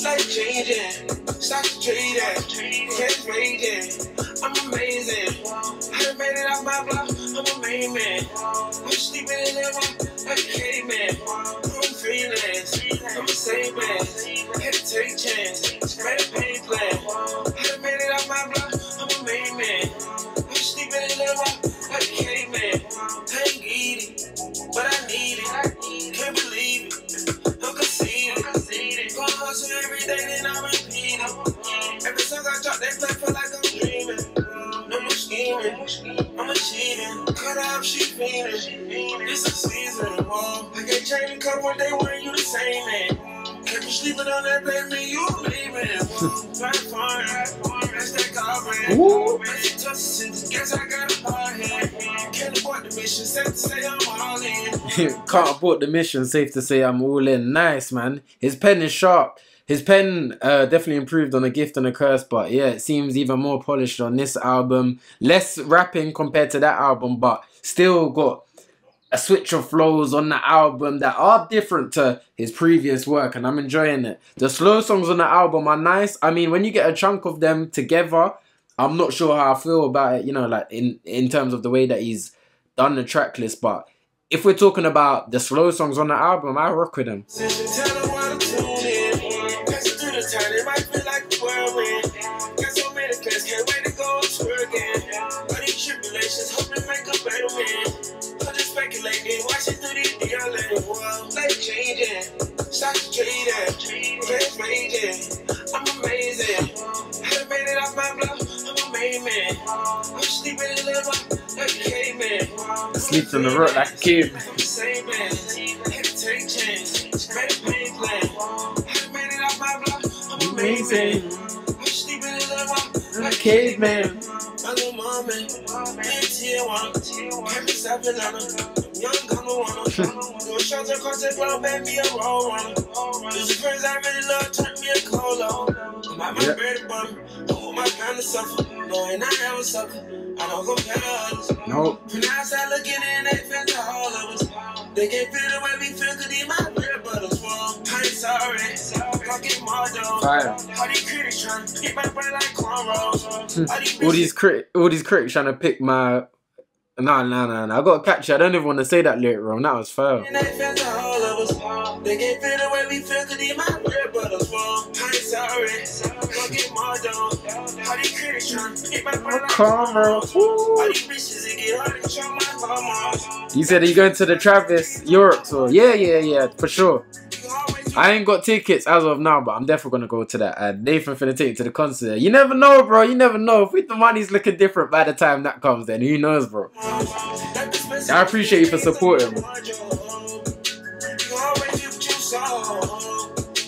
Life changing, stocks trading, cash. I'm amazing. I made it off my block. I'm a main man. I'm sleeping in. Freelance. I'm a same man. Had to take chance. Made a pain plan. I done made it off my block. I'm a main man. I'm sleeping in that room like a caveman. I ain't greedy, but I need it. Can't believe it. I'm conceited. Gonna hustle every day, then I repeat it. Ever since I dropped that play, feel like I'm dreaming. No more scheming, Cut off, she fiending. It's a season, whoa. I can't change a couple day when you the same man. Kept you sleeping on that pavement, you leaving. Right fine, that's that God man. Tough guess I got a hard hand. Can't abort the mission, safe to say I'm all in. Can't abort the mission. Safe to say I'm all in. Nice, man. His pen is sharp. His pen uh, definitely improved on a gift and a curse, but yeah, it seems even more polished on this album. Less rapping compared to that album, but still got a switch of flows on the album that are different to his previous work, and I'm enjoying it. The slow songs on the album are nice. I mean, when you get a chunk of them together, I'm not sure how I feel about it. You know, like in in terms of the way that he's done the track list, but if we're talking about the slow songs on the album, I rock with them. Make a better man. I'm just speculating, watching through these life changing, cash raging. I'm amazing. Haven't made it off my block, I'm a main man. I'm sleeping in the rock like a caveman. Sleeps on the road like a kid. Same man, had to take chance. Made a pain plan. Had made it off my block. I'm amazing. I'm caveman. My little mama, in Tijuana, happy South Atlanta. Young gunner wanna go shots across the globe, baby, a roll runner. These are friends I really love, turn me a cold on. I'm at my Yeah. bread and butter, don't want my kind to suffer. Knowing I ever suffer, I don't compare to others. Nope. Fire. All these critics trying to get my bread like cornrows. All these crit, all these critics trying to pick my. No, no, no, no. I got to catch it. I don't even want to say that lyric wrong. That was fair. And they feel to all of us. They can feel the way we feel, cause my bread brothers. Well, I ain't sorry. Fucking Mardo. All these critics trying to get my bread like Cornrows. cornrows. All these bitches, they get hard and show my hormones. You said are you going to the Travis Europe tour? Yeah, yeah, yeah, for sure. I ain't got tickets as of now, but I'm definitely gonna go to that. And Nathan finna take you to the concert. You never know, bro. You never know. If the money's looking different by the time that comes, then who knows, bro? I appreciate you for supporting me.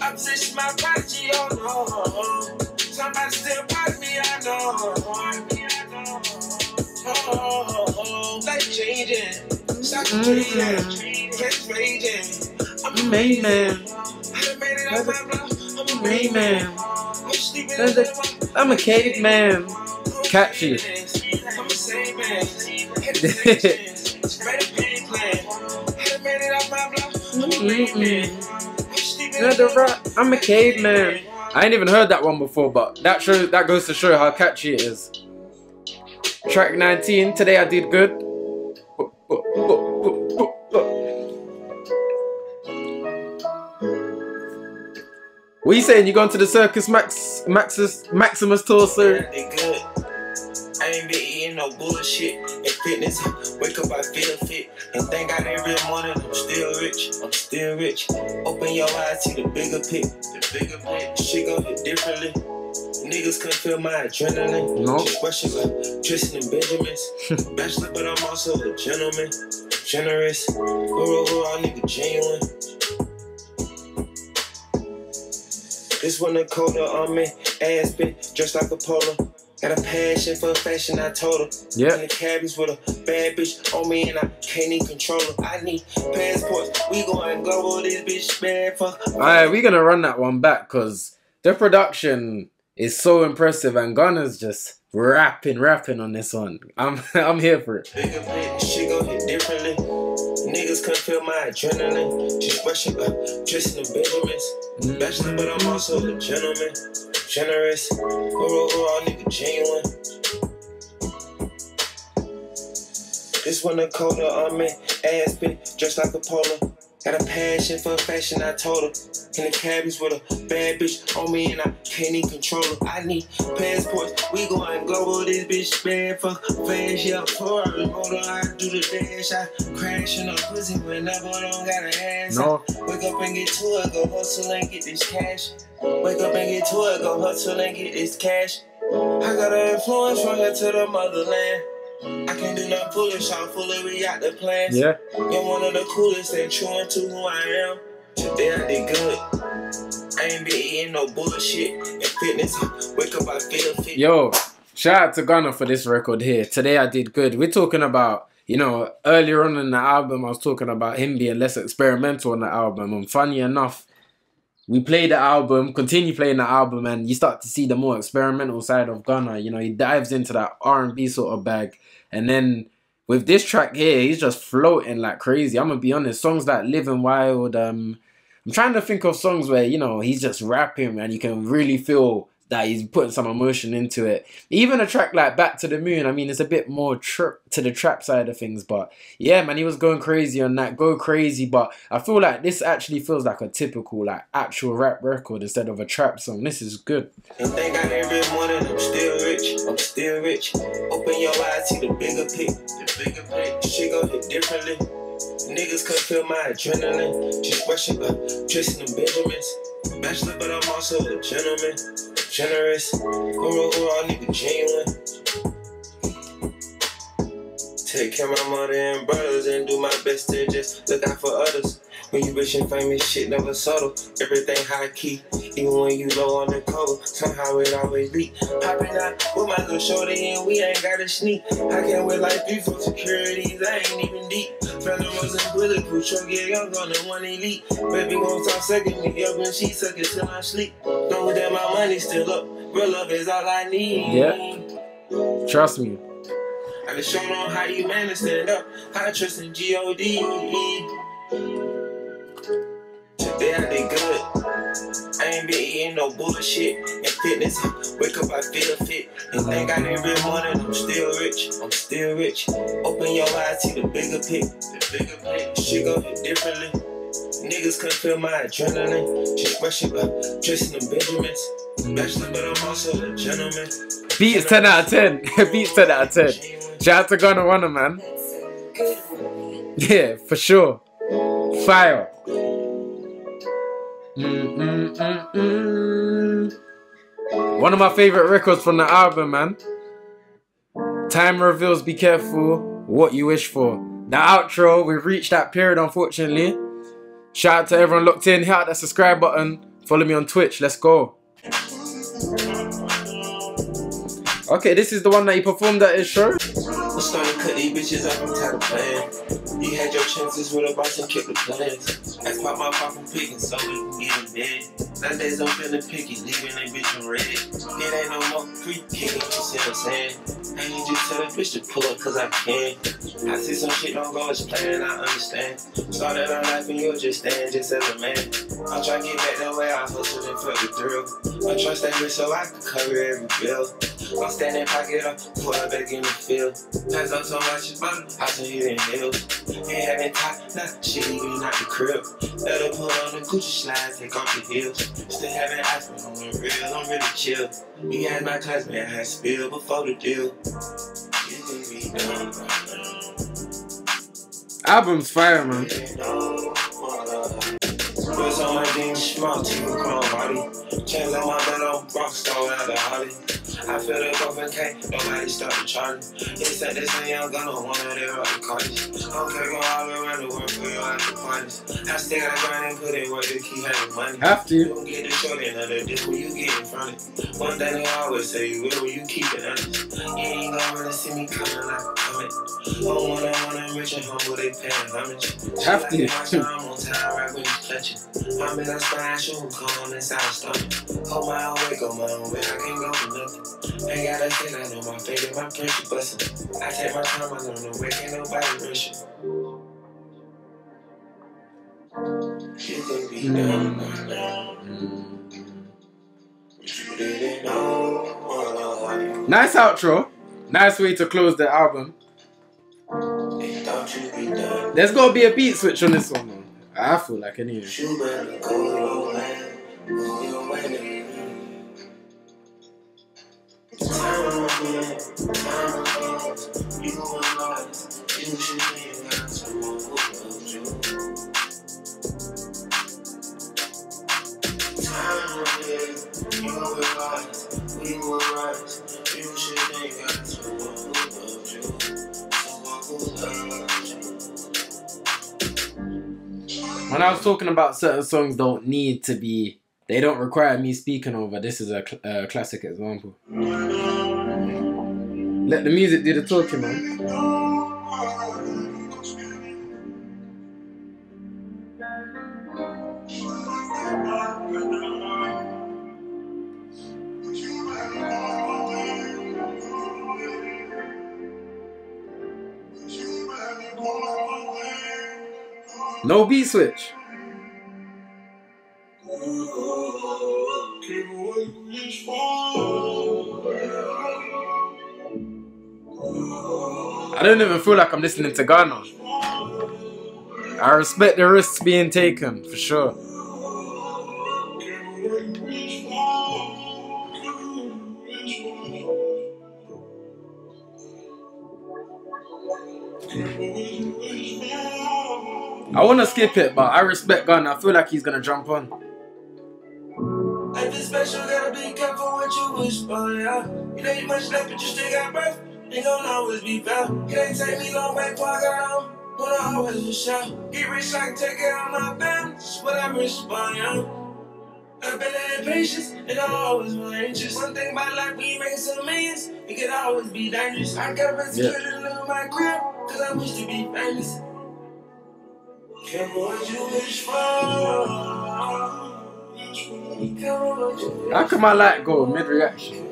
Opposition, my I'm a main man. I'm a main man. I'm a caveman. Catchy. Block. I'm a caveman. I ain't even heard that one before, but that shows that goes to show how catchy it is. Track 19. Today I did good. What you saying? You going to the Circus Max Maxis Maximus tour soon? Good. I ain't been eating no bullshit and fitness. Wake up, I feel fit. And thank God every morning I'm still rich. I'm still rich. Open your eyes, see the bigger pic. The bigger pic. Shit gon' hit differently. Niggas couldn't feel my adrenaline. No. Just rushing like Tristan and Benjamins. Bachelor, but I'm also a gentleman. Generous. Overall nigga genuine. This one a colder on me, ass bit, just like a polo. Got a passion for fashion, I told her. Yeah. In the cabins with a bad bitch on me and I can't even control her. I need passports. We going global, this bitch bad fuck. Alright, we're gonna run that one back because the production is so impressive and Gunna's just rapping, rapping on this one. I'm I'm here for it. Niggas couldn't feel my adrenaline. Just rushing up, dressing in Benjamins. Bachelor, but I'm also a gentleman. Generous, overall nigga genuine. This one a colder me, ass bit, dressed like a polo. Got a passion for fashion, I told her. In the cabins with a bad bitch on me and I can't even control her. I need passports, we going global, this bitch bad fuck fast, yeah. Motor, I do the dash, I crash in a pussy whenever I don't got a ass. No. Wake up and get to it, go hustle and get this cash. Wake up and get to it, go hustle and get this cash. I got an influence from here to the motherland. I can't do nothing foolish, I'm we out the plans. Yeah. You're one of the coolest and true into who I am. Today I did good. I ain't been eating no bullshit and fitness. Wake up, I feel fit. Yo, shout out to Gunna for this record here. Today I did good. We're talking about, you know, earlier on in the album, I was talking about him being less experimental on the album. And funny enough, we play the album, continue playing the album, and you start to see the more experimental side of Gunna. You know, he dives into that R and B sort of bag, and then with this track here, he's just floating like crazy. I'm gonna be honest, songs like "Living Wild." Um, I'm trying to think of songs where you know he's just rapping and you can really feel that he's putting some emotion into it. Even a track like Back to the Moon, I mean, it's a bit more trip to the trap side of things, but yeah, man, he was going crazy on that, go crazy. But I feel like this actually feels like a typical, like actual rap record instead of a trap song. This is good. Every morning I'm still rich, I'm still rich. Open your eyes, see the bigger pic, the bigger pic. Gon' hit differently. Niggas could feel my adrenaline. Just rushing up, dressing in Benjamins. Bachelor, but I'm also a gentleman. Generous, overall nigga genuine. Take care of my mother and brothers and do my best to just look out for others. When you rich and famous, shit never subtle. Everything high key, even when you low on the cover. Somehow it always leak. Popping out with my little shorty and we ain't got a sneak. I can't wait like three for securities, I ain't even deep. Federals and bulletproof truck, yeah, I'm gonna one elite. Baby gon' stop sucking me up when she suck it till I sleep. Know that my money's still up. Real love is all I need. Yeah. Trust me. I been showing on how you man to stand up. I trust in G-O-D. Today I did good. I ain't been eating no bullshit and fitness. Wake up, I feel fit. And thank God every morning I'm still rich. I'm still rich. Open your eyes, see the bigger pic. The bigger pic. Shit go hit differently. Niggas couldn't feel my adrenaline. Just rushing up, dressing in Benjamins. Bachelor, but I'm also a gentleman. Beats 10 out of 10. Beats 10 out of 10. Shout out to Gunna Runner, man. Yeah, for sure. Fire. Mm, mm, mm, mm. One of my favorite records from the album, man. Time reveals, be careful what you wish for. The outro, we've reached that period, unfortunately. Shout out to everyone locked in. Hit out that subscribe button. Follow me on Twitch. Let's go. Okay, this is the one that he performed at his show. I'm starting to cut these bitches up, I'm tired of playing. You had your chances with a boss and kept the plans. I pop my pop and pick so we can get in bed. Nowadays I'm feeling picky, leaving that bitch in red. It ain't no more free you see what I'm saying? I ain't just tell that bitch to pull up cause I can. I see some shit don't go as planned, I understand. Started our life and you'll just stand just as a man. I try to get back the way I hustled and felt the thrill. I trust that bitch so I can cover every bill. I'm standing pocket up, put her back in the field. Pass up so much about I see you in hills. Ain't having top, nah, shit even out the crib. Let her put on the Gucci slides, take off the heels. Still having ice, but I'm real, I'm really chill. Me and my classmate had spill before the deal. You can be done right now. Album's fire, man. What's on my jeans, small team, chrome body. Chains on my bed, on rock star out the holly. I feel the girlfriend can't nobody stop the charting. They said this ain't young gun on one of their other cards. I don't go all around the world for your after parties. I still gotta grind and put in work to keep having money. Have to. You don't get the short end of the dick when you get in front of it. One thing they always say, you will when you keep it honest. You ain't gonna wanna see me coming like. Oh, when I wanna rich and humble, they paying homage. Have to. She like my I'm on time, right when you clutching. I'm in a spine, shooting calm inside stomach. Hold my own way, my own way, I can't go for nothing. Ain't gotta say I know my fate and my pressure bustin'. I take my time, I know no way, can't nobody rush it. You could be down right now. You didn't know like. Nice outro. Nice way to close the album. They thought you'd be done. There's gotta be a beat switch on this one. I feel like anyway. When I was talking about certain songs don't need to be, they don't require me speaking over. This is a cl- uh, classic example. Let the music do the talking, man. No beat switch. I don't even feel like I'm listening to Gunna. I respect the risks being taken, for sure. I want to skip it, but I respect Gunna. I feel like he's gonna jump on. Life is special, gotta be careful what you whisper, yeah. You know you much left, but you still got breath. Ain't gonna always be found. It ain't take me long back before I got. But I always was shout. Get rich, I can take care of my family. That's what I respond, yeah. I've been in patience, and I always was anxious. One thing about life, you making some millions, it can always be dangerous. I got my security live in my crib, cause I wish to be famous. Can what you wish for? Come on, what you wish How come I like go mid reaction?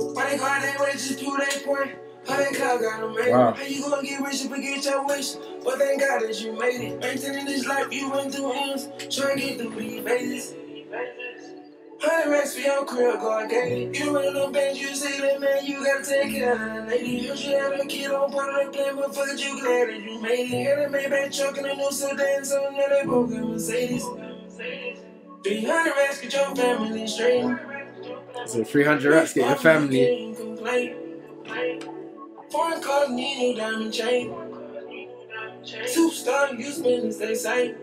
Why they call they way just prove they point? How they cloud got them made? Wow. How you gonna get rich and get your wish? But thank God that you made it. Maintaining this life you went through ends, trying to get through these phases. Hundred racks for your crib, God gave it. You run them bands, you say that man, you gotta take care of that lady. You should have a kid on part of the plan, but fuck it, you glad that you made it. Got a Maybach truck and a new sedan, so now they broke a Mercedes. 300 racks, get your family straight. So 300 rats get your family. Foreign cars need new diamond chain. Superstar, you spend and stay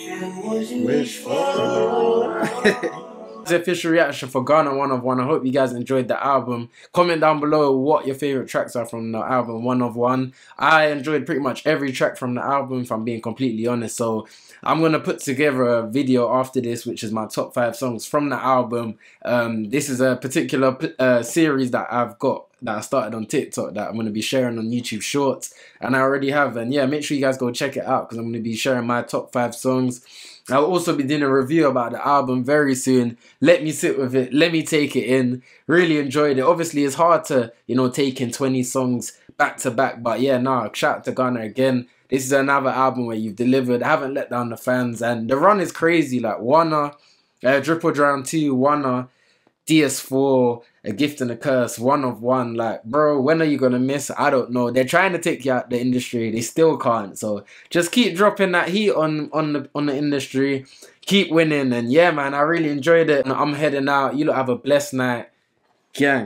you wish for? It's the official reaction for Gunna One of Wun. I hope you guys enjoyed the album. Comment down below what your favorite tracks are from the album One of Wun. I enjoyed pretty much every track from the album, if I'm being completely honest. So I'm gonna put together a video after this, which is my top five songs from the album. Um, this is a particular uh, series that I've got that I started on TikTok that I'm gonna be sharing on YouTube Shorts, and I already have. And yeah, make sure you guys go check it out because I'm gonna be sharing my top five songs. I'll also be doing a review about the album very soon. Let me sit with it. Let me take it in. Really enjoyed it. Obviously, it's hard to, you know, take in 20 songs back to back. But yeah, nah, shout out to Gunna again. This is another album where you've delivered, haven't let down the fans. And the run is crazy. Like, Wunna, uh, Drip or Drown 2, Wunna, DS4, A Gift and a Curse, One of Wun. Like, bro, when are you gonna miss? I don't know. They're trying to take you out the industry. They still can't. So just keep dropping that heat on on the on the industry. Keep winning. And yeah, man, I really enjoyed it. I'm heading out. You lot have a blessed night. Gang.